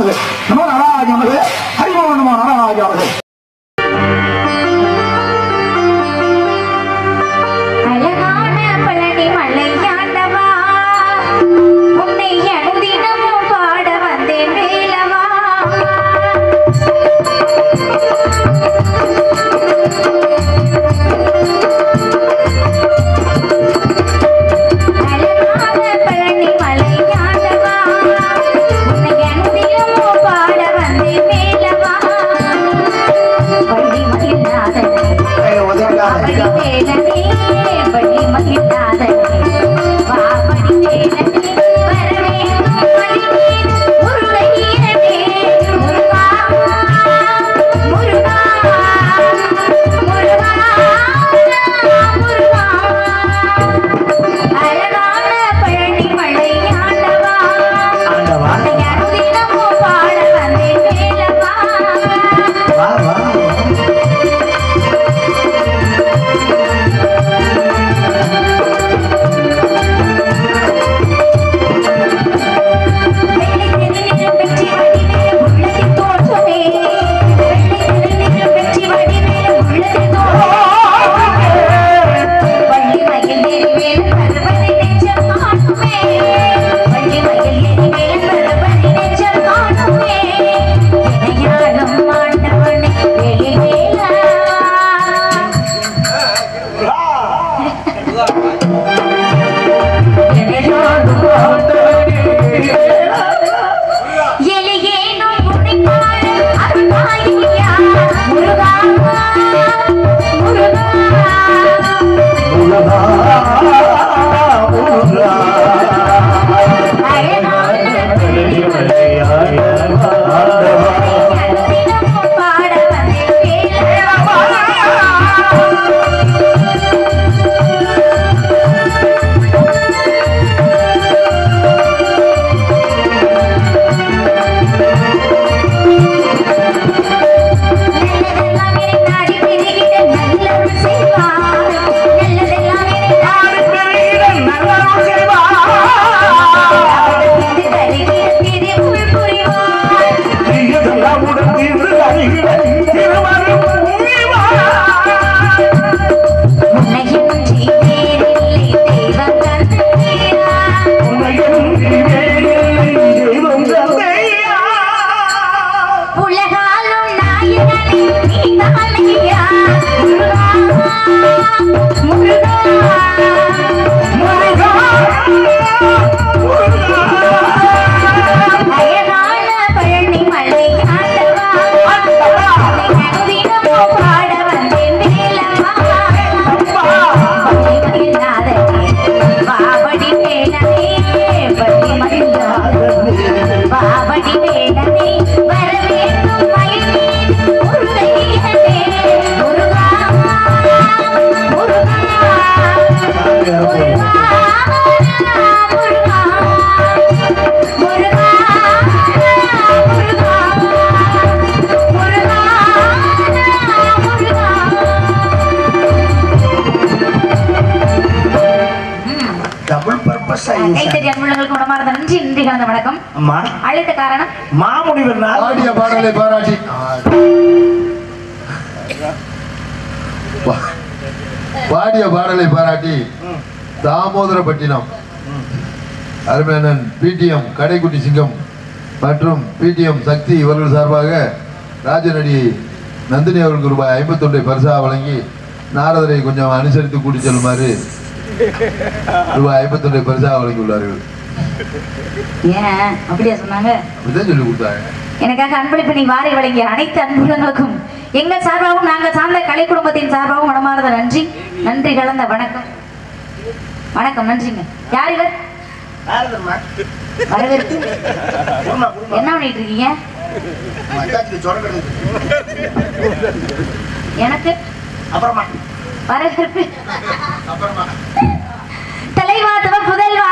நம்ம நமோ நாராயணமது ஹரிமோ நமோ நாராயணமது பயன்படுத்தினோம் அருமையானன் பிடிஎம் கடைக்குட்டி சிங்கம் மற்றும் பிடிஎம் சக்தி இவர்கள் சார்பாக ராஜநடி நந்தினி அவர்களுக்கு ரூபாய் ஐம்பத்தொன்றை பரிசாக வழங்கி நாரதரை கொஞ்சம் அனுசரித்து கூட்டி செல்லுமாறு ரூபாய் ஐம்பத்தொன்றை பரிசாக வழங்கியுள்ளார்கள். ஏன்? அப்படியா சொன்னாங்க? அப்படிதான் சொல்லி கொடுத்தாங்க. எனக்காக அன்பளிப்பு நீ வாரி வழங்கிய அனைத்து அன்புலங்களுக்கும் எங்கள் சார்பாகவும் நாங்கள் சார்ந்த கலை சார்பாகவும் மனமார்ந்த நன்றி. நன்றி கலந்த வணக்கம். வணக்கம் நன்றிங்க. யார் இவர்? என்ன பண்ணிட்டு இருக்கீங்க? எனக்கு? அப்புறமா. வரவேற்பு. தலைவாத்துவ புதல்வா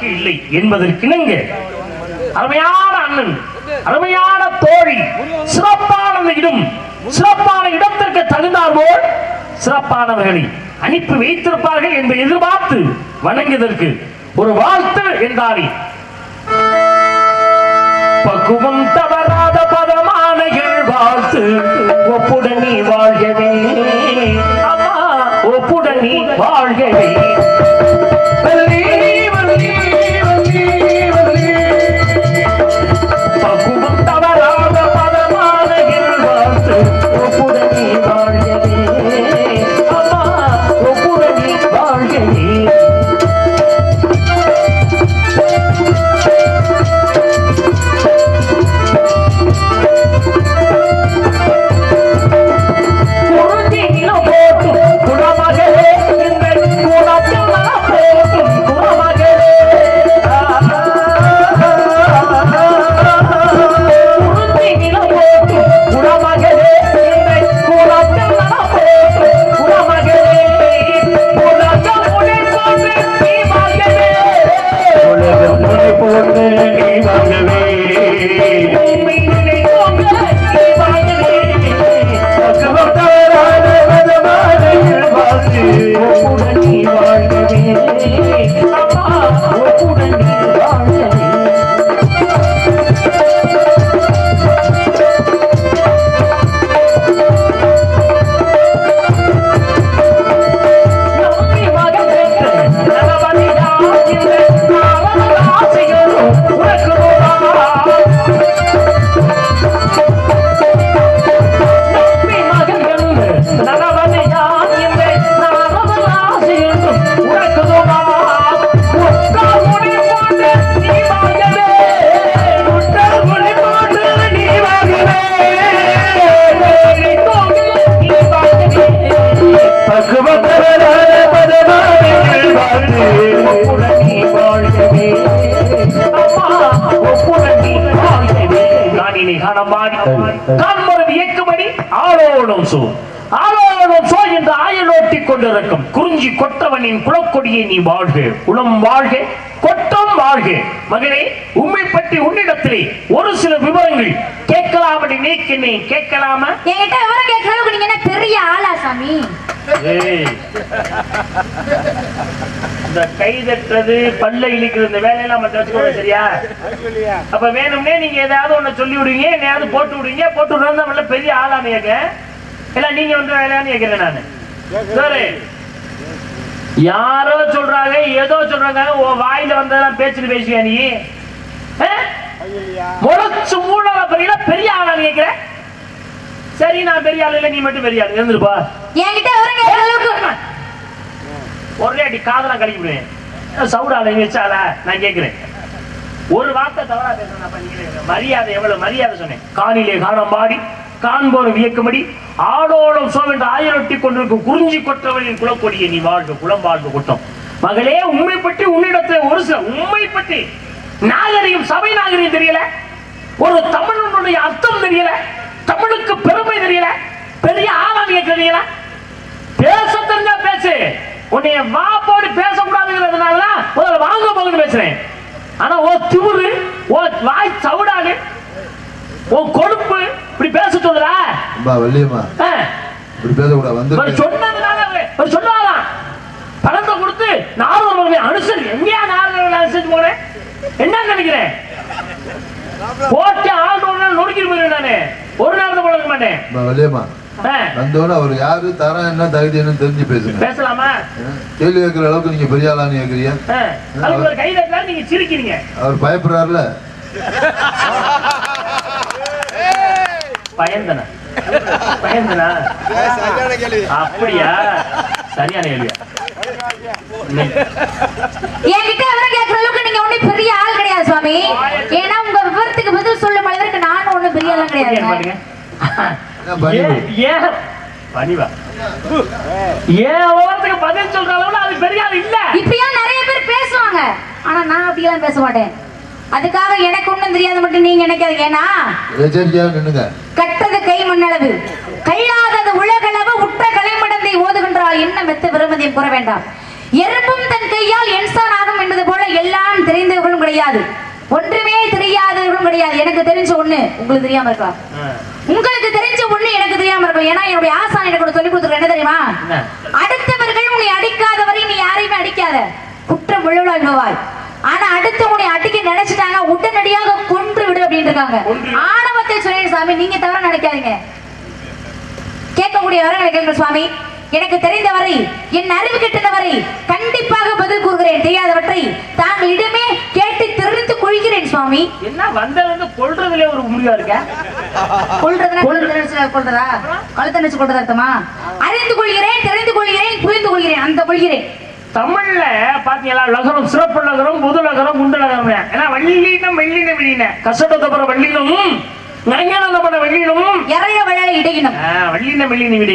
இல்லை என்பதற்கிணங்க அருமையான அண்ணன் அருமையான தோழி சிறப்பான இடம் சிறப்பான இடத்திற்கு தகுந்தார் போல் சிறப்பானவர்களை அனுப்பி வைத்திருப்பார்கள் என்று எதிர்பார்த்து வணங்கியதற்கு ஒரு வாழ்த்து என்றாரே பக்குவம் தவறாத பதமான வாழ்த்து ஒப்புடனி வாழ்கவே. அம்மா ஒப்புடனி வாழ்கவே. ஆளோடும் சோ ஆளோடும் சோ என்று ஆயலோட்டி கொண்டிருக்கும். குறிஞ்சி கொற்றவனின் குலக்கொடியை நீ வாழ்க. குலம் வாழ்க கொட்டம் வாழ்க. மகனே உண்மை பற்றி உன்னிடத்திலே ஒரு சில விவரங்கள் கேட்கலாமடி நீக்கினே? கேட்கலாமா? என்கிட்ட விவரம் நீங்க என்ன பெரிய ஆளா சாமி. இந்த கை தட்டுறது பல்ல இழிக்கிறது இந்த வேலையெல்லாம் மட்டும் வச்சுக்கோங்க சரியா? அப்ப வேணும்னே நீங்க ஏதாவது ஒண்ணு சொல்லி விடுவீங்க என்னையாவது போட்டு விடுவீங்க போட்டு விடுறது பெரிய ஆளான்னு எல்லாம் நீங்க வந்து வேலையான்னு கேட்கிறேன் நானு. சரி. யாரோ சொல்றாங்க ஏதோ சொல்றாங்க உன் வாயில வந்ததெல்லாம் பேச்சுட்டு பேசுவியா நீ? முளைச்சு மூணால பெரிய பெரிய ஆளான்னு கேட்கிற சரி நான் பெரிய ஆள் இல்ல நீ மட்டும் பெரிய ஆள். இருந்துருப்பா ஒரே அடி காதலாம் கழிப்பிடுவேன் சவுடால வச்சால நான் கேட்கிறேன் ஒரு வார்த்தை தவறா பேசுறேன் மரியாதை எவ்வளவு? மரியாதை சொன்னேன். காணிலே காணம் பாடி. காண்போரும் வியக்கும்படி ஆடோடும் சோவென்று ஆயிரட்டி கொண்டிருக்கும் குறிஞ்சி கொற்றவனின் குலக்கொடியை நீ வாழ்க குலம் வாழ்வு குற்றம் மகளே உண்மை பற்றி உன்னிடத்தில் ஒரு சில உண்மை பற்றி நாகரிகம் சபை நாகரிகம் தெரியல. ஒரு தமிழனுடைய அர்த்தம் தெரியல. தமிழுக்கு பெருமை தெரியல. பெரிய ஆளாவிய தெரியல. பேச தெரிஞ்சா பேசு. உன்னைய வா போடு பேசக்கூடாதுங்கிறதுனால தான் முதல்ல வாங்க போகணும்னு பேசுறேன். ஆனா ஓ திவுரு ஓ வாய் சவுடானு ஓ கொழுப்பு இப்படி பேச சொல்லுதா அம்மா வள்ளியம்மா. இப்படி பேசக்கூடாது ஒரு வந்து சொன்னதுனால அவரு- ஒரு சொன்னாலாம் பணத்தை கொடுத்து நாரத மகனை அனுசரி எங்கேயா நாரத அனுசரிச்சு போனேன்? என்ன நினைக்கிறேன்? போட்டு ஆள் நொறுக்கிட்டு போயிருவேன் நானு. ஒரு நேரத்தை போட மாட்டேன். வள்ளியம்மா. ஆ, வந்தோடனே அவர் யாரு தரம் என்ன தகுதி என்ன தெரிஞ்சு பேசுங்க. பேசலாமா? கேள்வி கேட்கிற அளவுக்கு நீங்க பெரிய ஆளான்னு கேட்குறீங்க ஆ, அதுக்கு ஒரு கை தட்டலாம் நீங்க சிரிக்கிறீங்க. அவர் பயப்படுறாருல. பயந்தனா. பயந்தனா? அப்படியா? சரியான கேள்வியா? இன்னைக்கு என்கிட்ட விவரம் கேட்கற அளவுக்கு நீங்க ஒண்ணும் பெரிய ஆள் கிடையாது சுவாமி. ஏன்னா உங்க விவரத்துக்கு பதில் சொல்லும் அளவிற்கு நானும் ஒண்ணும் பெரிய ஆள் கிடையாது. பணிவு? ஏன் விவரத்துக்கு பதில் சொல்ற அளவுல அது பெரிய ஆள் இல்ல. இப்படியா நிறைய பேர் பேசுவாங்க. ஆனா நான் அப்படியெல்லாம் பேச மாட்டேன். அதுக்காக எனக்கு ஒண்ணும் தெரியாது மட்டும் நீங்க நினைக்காதீங்க. ஏன்னா கட்டது கை மண்ணளவு. கல்லாதது உலகளவு உற்ற கலைமடந்தை ஓதுகின்றால் என்ன மெத்த விரும்பதியம் கூற வேண்டாம். எறும்பும் தன் கையால் என்சான் ஆகும் என்பது போல எல்லாம் தெரிந்தவர்களும் கிடையாது. ஒன்றுமே தெரியாதவர்களும் கிடையாது. எனக்கு தெரிஞ்ச ஒண்ணு உங்களுக்கு தெரியாம இருக்கலாம். உங்களுக்கு தெரிஞ்ச ஒண்ணு எனக்கு தெரியாம இருக்கும் ஏன்னா என்னுடைய ஆசான் எனக்கு சொல்லி கொடுத்துருக்க என்ன தெரியுமா? அடுத்தவர்கள் உன்னை அடிக்காத வரை நீ யாரையுமே அடிக்காத. குற்றம் விழுவாய் ஆனா அடுத்து உன்னை அடிக்க நினைச்சிட்டாங்க உடனடியாக கொன்று விடு அப்படின்னு இருக்காங்க. ஆணவத்தை சொன்னேன் சாமி நீங்க தவற நினைக்காதீங்க. கேட்கக்கூடிய வரங்களை கேட்கிற சுவாமி. எனக்கு தெரிந்தவரை என் அறிவு கிட்டவரை கண்டிப்பாக பதில் கூறுகிறேன். தெரியாதவற்றை தாங்கள் இடமே கேட்டு தெரிந்து கொள்கிறேன் சுவாமி. என்ன வந்த வந்து கொல்றதுல ஒரு முடிவா இருக்க? கொள்றதுனா கொள்றதா கழுத்தை நினைச்சு கொள்றதா அர்த்தமா? அறிந்து கொள்கிறேன் தெரிந்து கொள்கிறேன் புரிந்து கொள்கிறேன். அந்த கொள்கிறேன். தமிழ்ல பாத்தீங்களா லகரம் சிறப்பு லகரம் புது லகரம் குண்டு லகரம் ஏன்னா வள்ளினம் வெள்ளின வெளியின கசடத்தை போற வள்ளினம்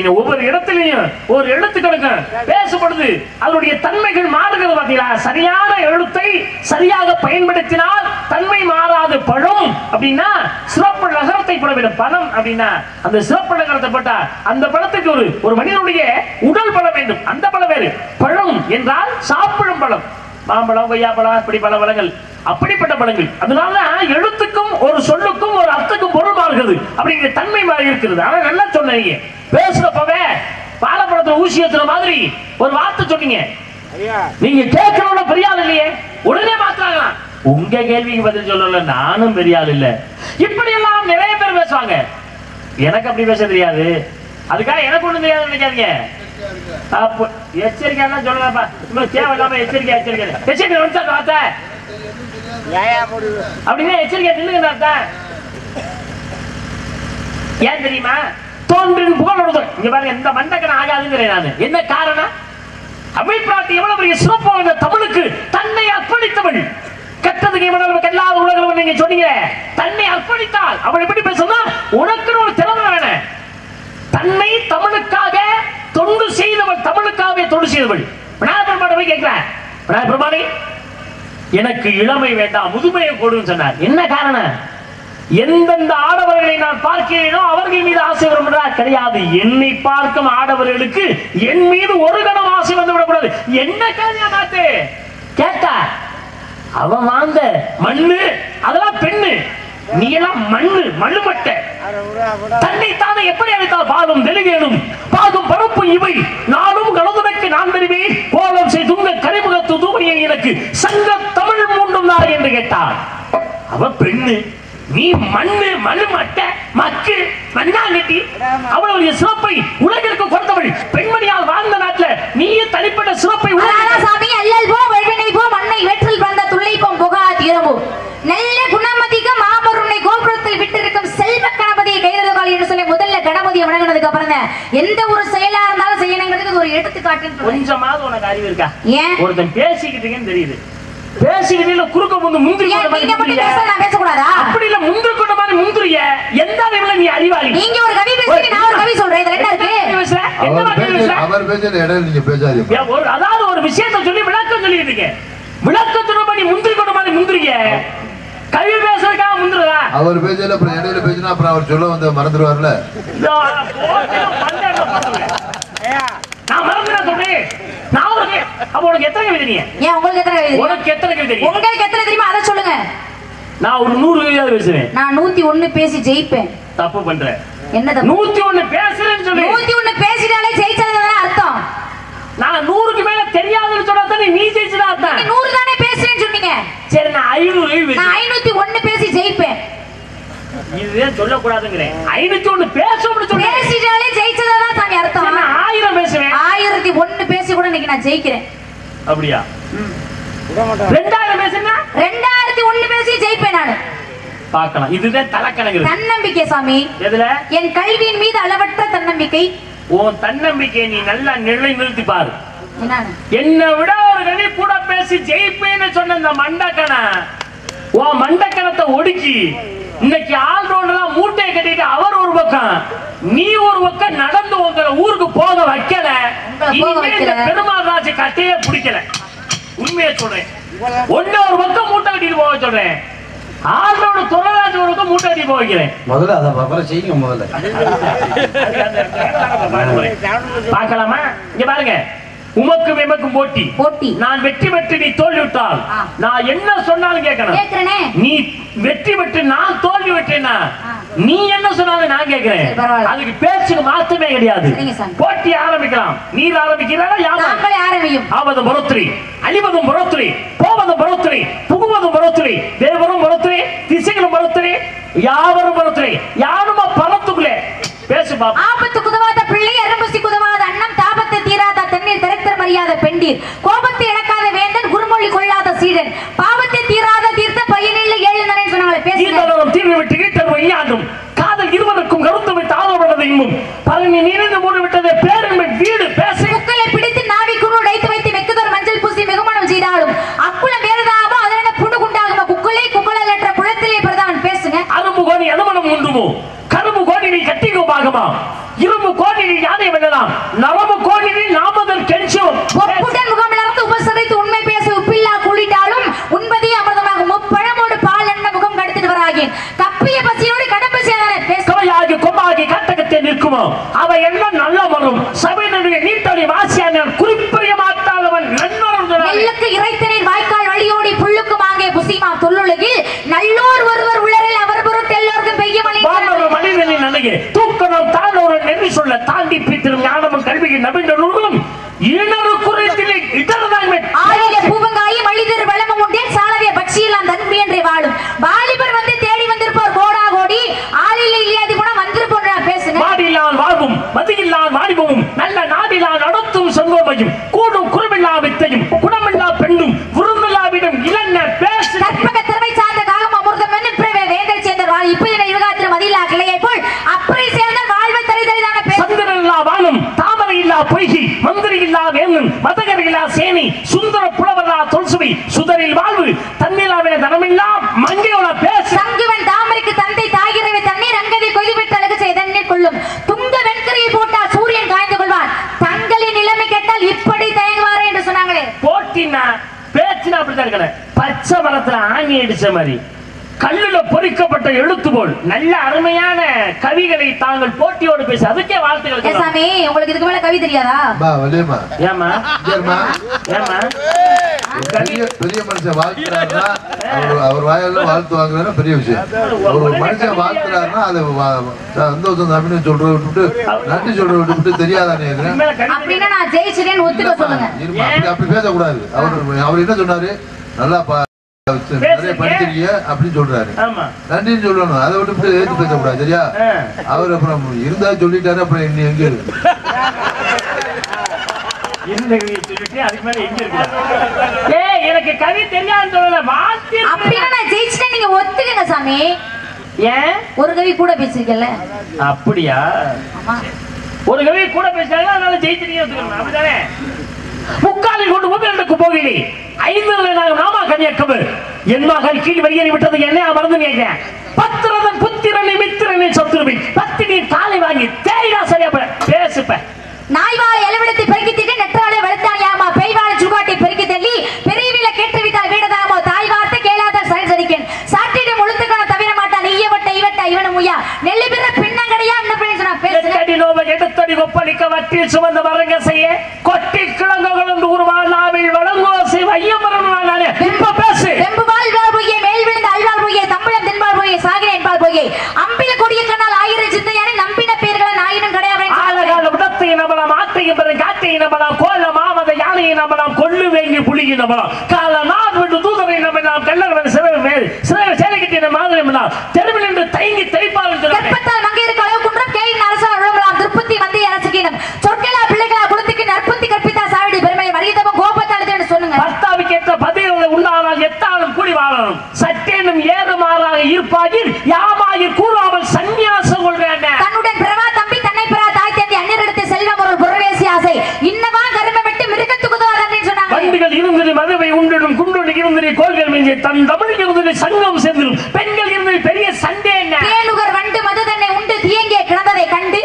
ஒவ்வொரு இடத்துலயும் ஒரு எழுத்து கணக்கு பேசப்படுது. அதனுடைய தன்மைகள் மாறுகிறது பாத்தீங்களா சரியான எழுத்தை சரியாக பயன்படுத்தினால் தன்மை மாறாது பழம் அப்படின்னா சிறப்பு நகரத்தை போட வேண்டும் பணம் அப்படின்னா அந்த சிறப்பு நகரத்தை போட்டா அந்த பழத்துக்கு ஒரு ஒரு மனிதனுடைய உடல் பலம் வேண்டும். அந்த பழம் வேறு. பழம் என்றால் சாப்பிடும் பழம். மாம்பழம் கொய்யாப்பழம் இப்படி பல பழங்கள். அப்படிப்பட்ட பழங்கள். அதனால எழுத்துக்கும் ஒரு சொல்லுக்கும் ஒரு அர்த்தக்கும் பொருள் மாறுகிறது. அப்படிங்கிற தன்மை மாறி இருக்கிறது. ஆனா நல்லா சொன்னீங்க பேசுறப்பவே வாழைப்பழத்துல ஊசி ஏத்துற மாதிரி ஒரு வார்த்தை சொன்னீங்க. நீங்க கேட்கறவங்க பெரிய ஆள் இல்லையே. உடனே மாத்துறாங்களாம். உங்க கேள்விக்கு பதில் சொல்லல. நானும் பெரிய ஆள் இல்ல. இப்படி எல்லாம் நிறைய பேர் பேசுவாங்க. எனக்கு அப்படி பேச தெரியாது. அதுக்காக எனக்கு ஒண்ணும் தெரியாது நினைக்காதீங்க. அப்போ எச்சரிக்கையா சொல்லலாம்ப்பா சும்மா தேவையில்லாம எச்சரிக்கை எச்சரிக்கை. எச்சரிக்கை வார்த்தை. அப்படின்னா எச்சரிக்கை நில்லுங்க அர்த்தம் ஏன் தெரியுமா? தோன்றின் புகழோடு இங்க பாருங்க இந்த மண்டக்கன் ஆகாதுங்கிறேன் நான். என்ன காரணம்? அமைப்பிராட்டி எவ்வளவு பெரிய சிறப்பு வாய்ந்த தமிழுக்கு தன்னை அர்ப்பணித்தவள். கெட்டதுக்கு இவனுக்கு எல்லாத உலகம் நீங்க சொன்னீங்க தன்னை அர்ப்பணித்தாள். அவள் எப்படி பேசுனா உனக்குன்னு ஒரு திறமை வேணும். தன்னை தமிழுக்காக தொண்டு செய்தவள் தமிழுக்காகவே தொண்டு செய்தவள். விநாயகர் பெருமானை போய் கேட்கிறேன் விநாயகர் பெருமானே எனக்கு இளமை வேண்டாம் முதுமையை கொடுன்னு சொன்னார். என்ன காரணம்? எந்தெந்த ஆடவர்களை நான் பார்க்கிறேனோ அவர்கள் மீது ஆசை வரும் கிடையாது. என்னை பார்க்கும் ஆடவர்களுக்கு என் மீது ஒரு கணம் ஆசை வந்து விடக்கூடாது. என்ன கேள்வியா நாத்து கேட்டா அவன் வாழ்ந்த மண்ணு அதெல்லாம் பெண்ணு. நீ எல்லாம் மண்ணு மண்ணு மட்டை தன்னை தானே எப்படி அழைத்தால் பாலும் தெலுகேனும் பாதும் பரப்பு இவை. நானும் கலந்துரைக்கு நான் பெறுவேன் கோலம் செய்துங்க கரிமுகத்து தூமணியை எனக்கு. சங்க தமிழ் மூண்டும் நாள் என்று கேட்டார். அவ பெண்ணு நீ மண்ணு மண்ணு மட்டை மக்கு மண்ணாங்கட்டி அவளுடைய சிறப்பை உலகிற்கு கொடுத்தவள். பெண்மணியால் வாழ்ந்த நாட்டுல நீயே தனிப்பட்ட சிறப்பை அதான சாமி அல்லல் போ வெள்வினை போ மண்ணை வெற்றில் வந்த துள்ளைப்போம் புகா தீரமோ செல்வ கணபதியை கைதலுகால் என்று சொல்லி முதல்ல கணபதியை வணங்கினதுக்கு அப்புறம் எந்த ஒரு செயலா இருந்தாலும் செய்யணுங்கிறதுக்கு ஒரு எடுத்துக்காட்டுன்னு சொல்றேன். கொஞ்சமாவது உனக்கு அறிவு இருக்கா? ஏன்? ஒருத்தன் பேசிக்கிட்டீங்கன்னு தெரியுது. பேசிக்கிட்டே குறுக்க வந்து முந்திரி பேசக்கூடாதா? அப்படி இல்ல முந்திரி கொண்ட மாதிரி முந்திரிய? எந்த அளவுல நீ அறிவாளி? நீங்க ஒரு கவி பேசுறீங்க நான் ஒரு கவி சொல்றேன். இருக்கு? அவர் பேசுற? நீங்க பேசாதீங்க. ஏன் ஒரு அதாவது ஒரு விஷயத்தை சொல்லி விளக்கம் சொல்லிட்டு இருக்கேன். விளக்கத்துல பண்ணி முந்திரி கொண்ட மாதிரி முந்திரிய. கவி பேசுறதுக்காக முந்திரதா அவர் பேசல அப்புறம் இடையில பேசினா அப்புறம் அவர் சொல்ல வந்து மறந்துடுவார்ல. நான் மறந்துடா சொல்றேன் நான் ஒரு அப்ப உனக்கு எத்தனை கவி தெரியும்? ஏன் உங்களுக்கு எத்தனை கவிதை? உனக்கு எத்தனை கவி தெரியும்? உங்களுக்கு எத்தனை தெரியுமா அதை சொல்லுங்க. நான் ஒரு நூறு பேசுவேன். நான் நூத்தி ஒண்ணு பேசி ஜெயிப்பேன். தப்பு பண்றேன் என்ன தப்பு? நூத்தி ஒண்ணு பேசுறேன்னு சொல்லி நூத்தி ஒண்ணு பேசிட்டாலே ஜெயிச்சதுன்னு அர்த்தம். நான் நூறுக்கு மேல தெரியாதுன்னு சொன்னா தானே நீ ஜெயிச்சுதான் நீங்க அர்த்தம் நூறு தானே பேசுறேன்னு சொன்னீங்க. சரி நான் ஐநூறு நான் ஐநூத்தி ஒண்ணு பேசி ஜெயிப்பேன். இதுவே சொல்லக்கூடாதுங்கிறேன். ஐநூத்தி ஒண்ணு பேசணும்னு சொன்னேன். பேசிட்டாலே ஜெயிச்சதான் சாமி அர்த்தம். நான் ஆயிரம் பேசுவேன். ஆயிரத்தி ஒண்ணு பேசி கூட இன்னைக்கு நான் ஜெயிக்கிறேன். அப்படியா? ரெண்டாயிரம் பேசுனா? ரெண்டாயிரத்தி ஒண்ணு பேசி ஜெயிப்பேன் நான். பார்க்கலாம். இதுதான் தலைக்கணக்கு. தன்னம்பிக்கை சாமி. எதுல? என் கல்வியின் மீது அளவற்ற தன்னம்பிக்கை. உன் தன்னம்பிக்கையை நீ நல்லா நிலை நிறுத்தி பாரு என்னை விட ஒரு கவி கூட பேசி ஜெயிப்பேன்னு சொன்ன இந்த மண்டக்கணை உன் மண்டக்கணத்தை ஒடுக்கி இன்னைக்கு ஆள் ரோடெல்லாம் மூட்டையை கட்டிட்டு அவர் ஒரு பக்கம் நீ ஒரு பக்கம் நடந்து உங்களை ஊருக்கு போக வைக்கல இந்த. பெருமாள் ராஜு கட்டையே பிடிக்கல. உண்மையை சொல்றேன். ஒண்ணு ஒரு பக்கம் மூட்டை கட்டிட்டு போக சொல்றேன். ஆளோட துறராஜ் ஒரு பக்கம் மூட்டை கட்டி போக வைக்கிறேன். முதல்ல அதை அப்புறம் செய்யுங்க முதல்ல. பார்க்கலாமா? இங்க பாருங்க. உமக்கும் எமக்கும் போட்டி. போட்டி. நான் வெற்றி பெற்று நீ தோல்வி விட்டால். நான் என்ன சொன்னாலும் கேட்கணும். கேக்குறேனே நீ வெற்றி பெற்று நான் தோல்வி விட்டேன்னா ஆ. நீ என்ன சொன்னாலும் நான் கேட்கிறேன். அதுக்கு பேச்சுக்கு மாத்தமே கிடையாது. போட்டி ஆரம்பிக்கலாம். நீர் ஆரம்பிக்கிறாரா யாரும் நாங்களே ஆரம்பியும். ஆவதும் பரோத்திரி. அழிவதும் பரோத்திரி. போவதும் பரோத்திரி. புகுவதும் பரோத்திரி. தேவரும் பரோத்திரி. திசைகளும் பரோத்திரி. யாவரும் பரோத்திரி. யாருமா பணத்துக்குள்ளே? பேசு பாப்பா ஆபத்துக்கு மறியாத பெண்டீர் கோபத்தை இழக்காத வேந்தன் குறுமொழி கொள்ளாத சீடன். பாவத்தை தீராத தீர்த்த பையனில் ஏழு நரேன் சொன்னாங்களே ஈதளரும் தீர்வு விட்டு ஈட்டர் வையாண்டும் காதல் இருவருக்கும் கருத்து வைத்து ஆதரவனது இன்னும் பழனி நிறைந்து மூடி விட்டது பேரின்மை வீடு பேசு. முக்களை பிடித்து நாவி குரு உடைத்து வைத்து வெக்குதர் மஞ்சள் பூசி மிகுமணம் செய்தாலும் அடிச்ச மாதிரி. கல்லுல பொறிக்கப்பட்ட எழுத்து போல் நல்ல அருமையான கவிகளை தாங்கள் போட்டியோடு பேச அதுக்கே வாழ்த்துக்கள். சாமி உங்களுக்கு இதுக்கு மேல கவி தெரியாதா? பா வலியம்மா ஏம்மா? சரிம்மா ஏம்மா? பெரிய பெரிய மனுஷன் வாழ்த்துறாருன்னா அவர் அவர் வாயால வாழ்த்து வாங்குறதுனா பெரிய விஷயம். ஒரு மனுஷன் வாழ்த்துறாருன்னா அது சந்தோஷம் தமிழ்னு சொல்ற விட்டுட்டு நன்றி சொல்ற விட்டுவிட்டு தெரியாதானே அப்படின்னா நான் ஜெயிச்சிட்டேன்னு ஒத்துக்க சொல்லுங்க. அப்படி பேசக்கூடாது. அவர் அவர் என்ன சொன்னாரு? நல்லா படிச்சிருக்கீங்க அப்படின்னு சொல்றாரு. ஆமா. நன்றின்னு சொல்லணும். அதை விட்டு ஏத்து பேசக்கூடாது சரியா. அவர் அப்புறம் இருந்தா சொல்லிட்டாரு அப்புறம் இன்னும் எங்க இருக்கு? எனக்கு கவி தெரியாதுன்னு சொல்லல வாழ்த்து அப்படின்னா நான் ஜெயிச்சிட்டேன் நீங்க ஒத்துக்கங்க சாமி. ஏன் ஒரு கவி கூட பேசிருக்கல அப்படியா? ஒரு கவி கூட பேசினாங்க அதனால ஜெயிச்சிருக்கீங்க அப்படிதானே? முக்காலில் கொண்டு முதலுக்கு போகிறே ஐந்து நாங்கள் நாமா கன்னியாக்குமர் என் மகள் கீழ் வெளியேறி விட்டது என்ன மறந்து கேட்கிறேன் பத்திரதன் புத்திரனை மித்திரனை சத்துருவின். பத்தினி காலை வாங்கி தேய்டா சரியா பேசுப்ப. நாய்வாழை எலவிடத்தை பெருக்கித்திட்டு நெற்றாலே யாமா பெய்வாழை சுகாட்டி பெருக்கி தள்ளி பெரியவில கேட்டு விட்டால் வீடதாமோ? தாய் வார்த்தை கேளாத சரி சரிக்கேன் சாட்டிடம் ஒழுத்துக்கான தவிர மாட்டான். ஈயவட்ட ஈவட்ட முயா நெல்லி நெல்லு எடுத்தடி ஒப்பளிக்க வட்டி சுமந்த மரங்க செய்ய கொட்டி கிழங்குகள் என்று உருவாள் நாவில் வளங்கோசை வையம் நானே. இப்ப பேசு. செம்பு வாழ்வார் போயே மேல் விழுந்த அல்வார் போயே தம்பளம் தென்பார் போயே சாகிர என்பார் போயே அம்பில கொடிய கண்ணால் ஆயிரம் சிந்தையானே நம்பின பேர்களை ஆயிரம் கிடையாது ஆலகால உடத்தை நம்பலாம் ஆத்தையும் பெரும் காத்தை நம்பலாம் கோல மாமத யானையை நம்பலாம் கொள்ளு வேங்கி புளியை நம்பலாம் கால நாள் விட்டு தூதரை நம்பினாம் கல்லவன் சிறகு மேல் சிறகு சேலை கட்டின மாதிரி தெருவில் என்று தயங்கி தெளிப்பார் என்று அரசுக்கீனம் சொற்களா பிள்ளைகளா குலத்துக்கு நற்புத்தி கற்பித்தா சாவிடி பெருமை மரியதமும் கோபத்தாளது என்று சொல்லுங்க பர்த்தாவுக்கு ஏற்ற பதில்களை உண்டானால் எத்தாலும் கூடி வாழணும். சற்றேனும் ஏறுமாறாக இருப்பாயில் யாமாயில் கூறாமல் சந்நியாசம் கொள்றேன் தன்னுடன் பிறவா தம்பி தன்னை பிறா தாய் தந்தி அந்நியரிடத்து செல்வம் ஒரு புறவேசி ஆசை. இன்னவா கருமம் விட்டு மிருகத்துக்கு உதவாதன்னு சொன்னாங்க. வண்டுகள் இருந்தது மதுவை உண்டிடும் குண்டுடு இருந்தது கோள்கள் மிஞ்சி தன் தமிழ் இருந்தது சங்கம் சென்றிடும். பெண்கள் இருந்தது பெரிய சண்டே என்ன? தேனுகர் வண்டு மது தன்னை உண்டு தீயங்கே கிடந்ததை கண்டு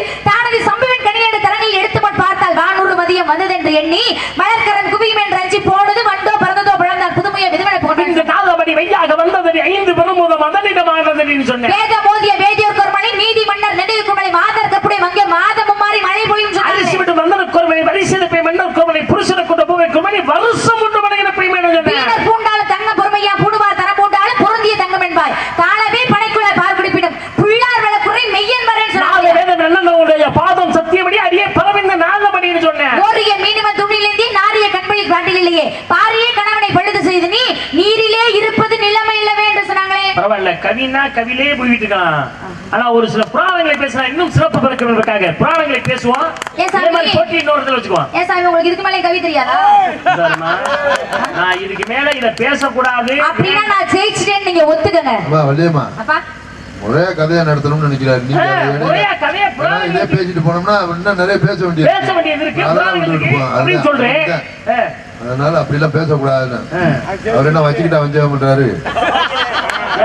மதியம் வந்ததென்று எண்ணி மலர்கரன் குவியும் என்று அஞ்சி போனது வண்டோ பிறந்ததோ பிறந்தால் புதுமைய விதவனை புகழ்ந்து இந்த நாதபடி வையாக வந்ததடி ஐந்து பெருமுதம் அதனிடமானது சொன்னேன். வேத மோதிய வேதியோர் கொர்மனை நீதி மன்னர் நெடில் குமலை மாதர் கப்புடை மங்கே மாதமும் மாறி மழை பொழியும் அரிசி சொன்னாங்க விட்டு மன்னர் கோர்மனை வரிசையை மன்னர் கோர்மனை புருஷனை கொண்ட போவை கோர்மனை வருஷம் ஒன்று மனைகிற பிரிமையான சொன்னேன் வீணர் பூண்டால தங்க பொறுமையா பூடுவார் தர பூண்டாலும் பொருந்திய தங்கம் என்பாய் காலவே பனைக்குள்ள பார் குடிப்பிடும் புள்ளார் விளக்குறை மெய்யன் வரேன் நாலு சொன்னாங்க வேதம் என்னுடைய பாதம் சத்தியபடி அடியே பரவிந்த நாதபடின்னு சொன்னேன் ஓரிய மீனும துணிலேந்தி நாரிய கண்மொழி காட்டிலேயே பாரிய கணவனை பழுது செய்து நீ நீரிலே இருப்பது நிலைமை இல்லவே என்று சொன்னாங்களே பரவாயில்ல போயிட்டு இருக்கலாம் ஆனா ஒரு சில புராணங்களை பேசினா இன்னும் சிறப்பு பிறக்கிறதுக்காக புராணங்களை மாதிரி போட்டி இன்னொரு இடத்துல சாமி உங்களுக்கு இதுக்கு மேலே கவி தெரியாதா? நான் இதுக்கு மேல இத பேசக்கூடாது. அப்படின்னா நான் ஜெயிச்சிட்டேன்னு நீங்க ஒத்துக்கங்க. அப்பா. ஒரே கதையா நடத்தணும்னு நினைக்கிறாரு. நீங்க. பேசிட்டு போனோம்னா இன்னும் நிறைய பேச வேண்டியது பேச வேண்டியது இருக்கு. சொல்றேன். அதனால அப்படிலாம் பேசக்கூடாதுன்னு. அவர் என்ன வச்சுக்கிட்டா வஞ்சகம் பண்றாரு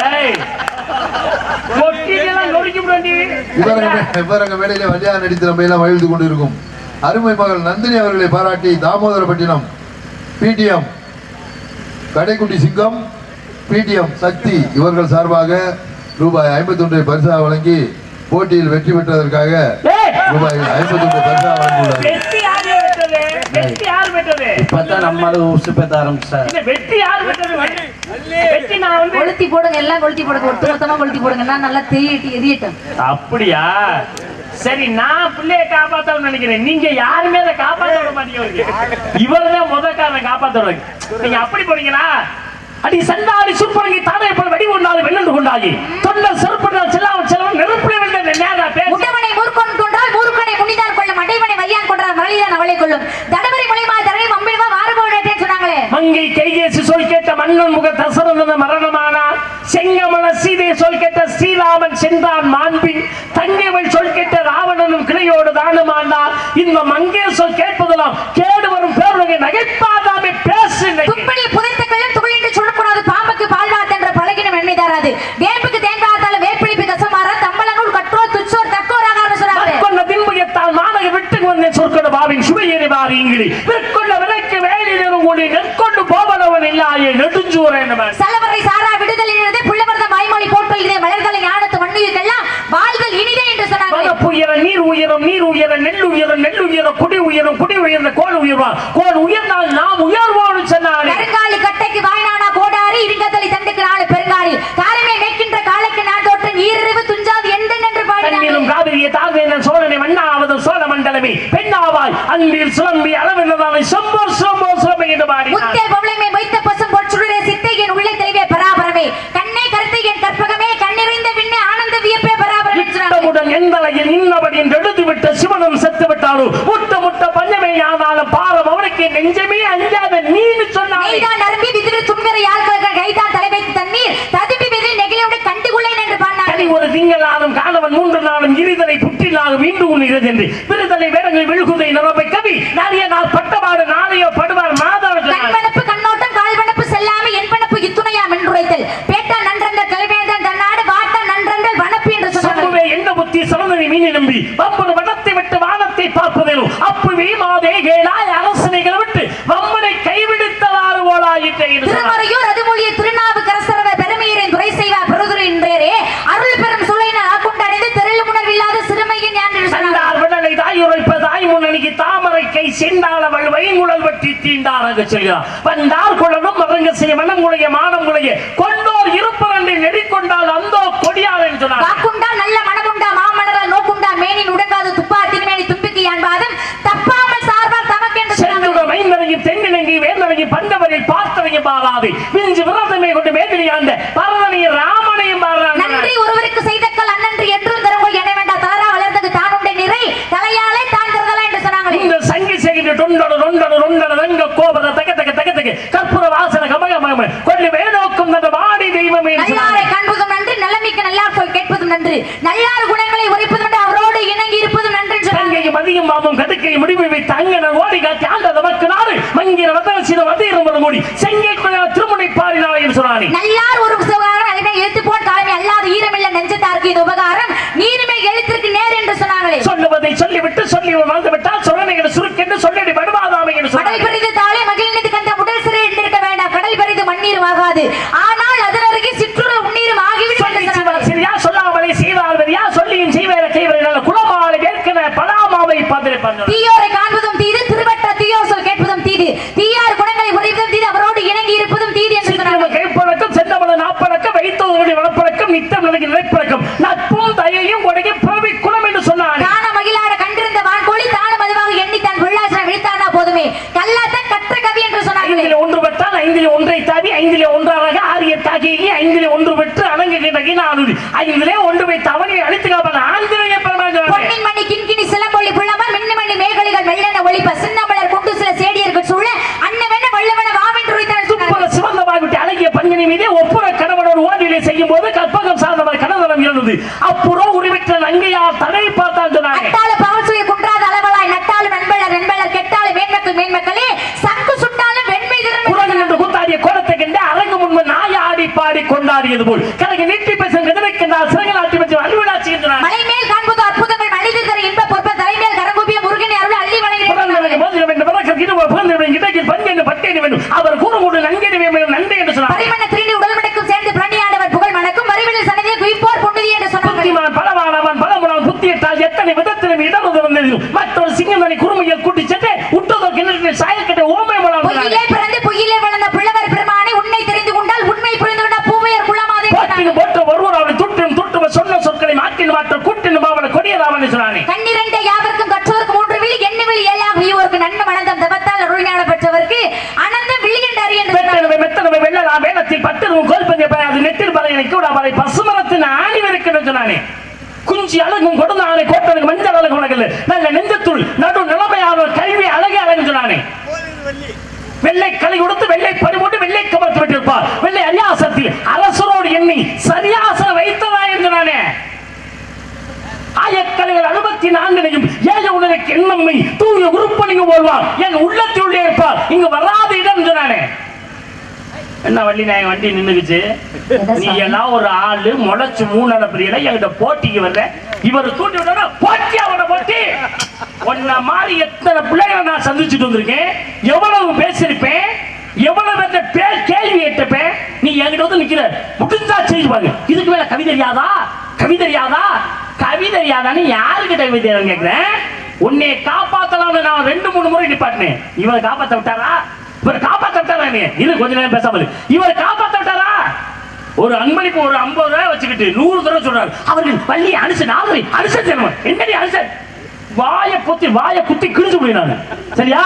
ஏய், கொட்டிட்டெல்லாம் நொறுக்கி விட வேண்டியது. இவரங்க மேடையிலே வழியாக நடித்து நம்ம எல்லாம் மகிழ்ந்து கொண்டிருக்கும். அருமை மகள் நந்தினி அவர்களை பாராட்டி தாமோதரப்பட்டினம் பிடிஎம் கடைக்குட்டி சிங்கம் பிடிஎம் சக்தி இவர்கள் சார்பாக ரூபாய் ஐம்பத்தி ஒன்றை பரிசாக வழங்கி போட்டியில் வெற்றி பெற்றதற்காக ரூபாய் ஐம்பத்தி ஒன்று பரிசாக வழங்கியுள்ளார் பெற்றது? உசு பேத்த ஆரம்பிச்சார். யாரு பெற்றது? நான் வந்து கொளுத்தி போடுங்க எல்லாம் கொளுத்தி போடுங்க. ஒட்டு மொத்தமா கொளுத்தி போடுங்க. நான் நல்லா தெரியட்டு எரியட்டும். அப்படியா? சரி நான் பிள்ளைய காப்பாத்தணும்னு நினைக்கிறேன். நீங்க யாருமே அதை காப்பாத்த விட மாட்டீங்க இவர் தான் முதல் காரணம் காப்பாத்த நீங்க அப்படி போறீங்களா அடி சண்டாடி சுற்படங்கி தானே போல வெடி ஒன்றாலும் வெள்ளந்து கொண்டாகி தொண்டர் செருப்பட்டால் செல்லாமல் செல்லவும் நெருப்பிலே பேச வையான் கொன்றால் மலைதான் அவளை கொள்ளும் தடவரி மொழிமா தரணி மம்பிடுவா மாறுபோடேன்னு சொன்னாங்களே. மங்கை கைகேசி சொல் கேட்ட மன்னன் முக தசரதன மரணமானார் செங்கமல சீதை சொல் கேட்ட ஸ்ரீராமன் சென்றான் மாண்பின் தங்கைவள் சொல் கேட்ட ராவணனும் கிளையோடு தானுமானார் இந்த மங்கே சொல் கேட்பதெல்லாம் கேடு வரும் பேருலகை நகைப்பாதாமே பேசு. துப்படி புதைத்த கள்ளம் துகளின்று சொல்லக்கூடாது. பாம்புக்கு பால்வாத் என்ற பழகினம் எண்ணெய் தராது வேம்புக்கு மாநக விட்டு வந்தேன் சொற்கொண்ட பாவின் சுவையேறி வாரி இங்கிலி விற்கொண்ட விலைக்கு வேலிலும் கூடி நெற்கொண்டு போவனவன் இல்லாயே நெடுஞ்சூரன் சலவரை சாரா விடுதல் இனிதே புள்ளவர்த வாய்மொழி போற்றல் இதே மலர்களை ஞானத்து மண்ணுயிர்க்கெல்லாம் வாழ்தல் இனிதே என்று வனப்பு உயர நீர் உயரம் நீர் உயர நெல் உயரம் நெல் உயர குடி உயரம் குடி உயர்ந்த கோல் உயர்வார் கோல் உயர்ந்தால் அளவினதானை சொம்போர் சொம்போர் சுரம்பை என்று பாடினார். முத்தே பவளமே மொய்த்த பசும் பொற்சுடரே சித்தை என் உள்ளே தெளிவே பராபரமே. கண்ணே கருத்தை என் கற்பகமே கண்ணிறைந்த விண்ணே ஆனந்த வியப்பே பராபரமே. இட்டமுடன் எந்தலையில் நின்னபடி எழுதி விட்ட சிவனும் செத்து விட்டாலும் முட்ட முட்ட பஞ்சமே ஆனாலும் பாரம் அவனுக்கு நெஞ்சமே அஞ்சாத நீன்னு சொன்னாலே. நெய்தான் நரம்பி விதிரு துன்பிற யாழ்கள் கைதான் தலைவைத்து தண்ணீர் ததும்பி விதில் நெகிழியோட கண்டுகொள்ளேன் என்று பாடினாங்க ஒரு திங்களாலும் காணவன் மூன்று நாளும் இருதலை புற்றினாலும் மீண்டு உண்கிறது என்று. தீண்டாராக செல்கிறார் நன்று நல்லார் குணங்களை உரைப்பதும் நன்று அவரோடு இணங்கி இருப்பதும் நன்று. தங்கையும் மதியும் மாமும் கடுக்கை முடிவு வைத்து அங்கன ஓடி காட்டி ஆண்ட நமக்கு நாடு மங்கிர வதன சில வதீரம் மொழி செங்கை திருமுனை பாடினார் என்று சொன்னானே. நல்லார் ஒரு உபகாரம் அதனை எழுத்து போல் தலைமை அல்லாத ஈரமில்ல நெஞ்சத்தாருக்கு இது உபகாரம். நீருமே எழுத்திற்கு நேர் என்று சொன்னாங்களே. சொல்லுவதை சொல்லிவிட்டு சொல்லி வாழ்ந்து விட்டால் சொல்லனை என்று சுருக்கென்று சொல்லி படுவாதாமை என்று கடல் சொன்னார் பரிது தாளே மகிழ்ந்து கண்ட உடல் சிறை இருந்திருக்க வேண்டாம். கடல் பரிது மண்ணீரும் ஆகாது. Tío பாடி கொண்டாடியது போல் கரகு நீட்டி பேசும் கதிரைக்கின்றார் சிறகலாட்டி பற்றி அலுவலாட்சி என்றார் மலை மேல் காண்பது அற்புதங்கள் மனித தர இன்ப பொற்ப தலைமேல் கரங்குபிய முருகனை அருள் அள்ளி வழங்குகிறேன் அவர் கூறுகூடு நன்கிட வேண்டும் நன்றி என்று சொன்னார் பரிமண்ண திரிந்து உடல் மடக்கும் சேர்ந்து பிரணியாடவர் புகழ் மணக்கும் மறுவிழில் சன்னதியை குவிப்போர் பொன்னுதி என்று சொன்னார்கள் புத்திமான் பலவானவன் பலமுடன் புத்தியிட்டால் எத்தனை விதத்திலும் இடமுது வந்தது மற்றொரு சிங்கந்தனை குறுமையில் கூட்டிச் சென்று உட்டதோ கிணற்றில் சாயக்கட்டை ஓமை பொய்யிலே பிறந்து பொய்யிலே வளர்ந்த புலவர் பெருமானை உன்னை தெரிந்து கொண்டால் உண்மை புரிந்து கொண்ட பூவையர் குலமாதே போற்றின் போற்ற ஒருவர் அவனை துட்டின் துட்டுவ சொன்ன சொற்களை மாற்றின் மாற்ற கூட்டின் மாவன கொடியதாவன் சொன்னானே கண்ணிரண்டை யாவருக்கும் கற்றோருக்கு மூன்று விழி எண்ணு விழி ஏழாக உயிருக்கு நன்மை மணந்தம் தவத்தால் அருள்ஞான பெற்றவருக்கு அனந்தம் விழி என்றார் என்று சொன்னார். வெட்டனவை மெத்தனவை வெள்ளலாம் வேளத்தில் பட்டதும் கோல்பதிய அது எனக்கு பலையனை அவரை பசுமரத்தின் ஆணி வெறுக்கணும் சொன்னானே. குஞ்சி அழகும் கொடுந்த ஆணை கோட்டனுக்கு மஞ்சள் அழகு உலகில் நல்ல நெஞ்சத்துள் நடு நிலைமையான கல்வி அழகே அழகு சொன்னானே. வெள்ளை களை கொடுத்து வெள்ளை பறி போட்டு வெள்ளை கமர்த்து விட்டிருப்பார் வெள்ளை அரியாசத்தில் அரசரோடு எண்ணி சரியாசனம் வைத்ததா என்று நானே ஆயக்கலைகள் அறுபத்தி நான்கினையும் ஏழ உலகக்கு எண்ணம்மை தூய உறுப்பணிங்க போல்வார் என் உள்ளத்தினுள்ளே இருப்பார் இங்கு வராத இடம் சொன்னானே. என்ன வள்ளி நான் வண்டி நின்றுக்குச்சு நீ எல்லாம் ஒரு ஆளு முளைச்சு மூணு பிரியல என்கிட்ட போட்டிக்கு வர்ற. இவர் தூண்டி விட போட்டி அவனை போட்டி? உன்ன மாதிரி எத்தனை பிள்ளைகளை நான் சந்திச்சுட்டு வந்திருக்கேன்? எவ்வளவு பேசியிருப்பேன்? எவ்வளவு பேர்த்த பே கேள்வி கேட்டிருப்பேன்? நீ என்கிட்ட வந்து நிக்கிற. முடிஞ்சா செய்து பாருங்க இதுக்கு மேல கவி தெரியாதா? கவி தெரியாதா? கவி தெரியாதான்னு யாருக்கிட்ட கவி தெரியும் கேட்கிறேன் உன்னை காப்பாத்தலாம்னு நான் ரெண்டு மூணு முறை நிப்பாட்டினேன். இவரை காப்பாத்த விட்டாரா? இவர் காப்பாத்த விட்டாரா நீ இது கொஞ்ச நேரம் பேசாமல் இவர் காப்பாத்த விட்டாரா? ஒரு அன்பளிப்பு ஒரு ஐம்பது ரூபாய் வச்சுக்கிட்டு நூறு தடவை சொல்றாரு. அவர்கள் பள்ளி அனுசன் ஆதரவை அனுசன் தரணும் என்னடி அனுசன் வாய பொத்தி வாய குத்தி கிழிச்சு முடியும் நானு சரியா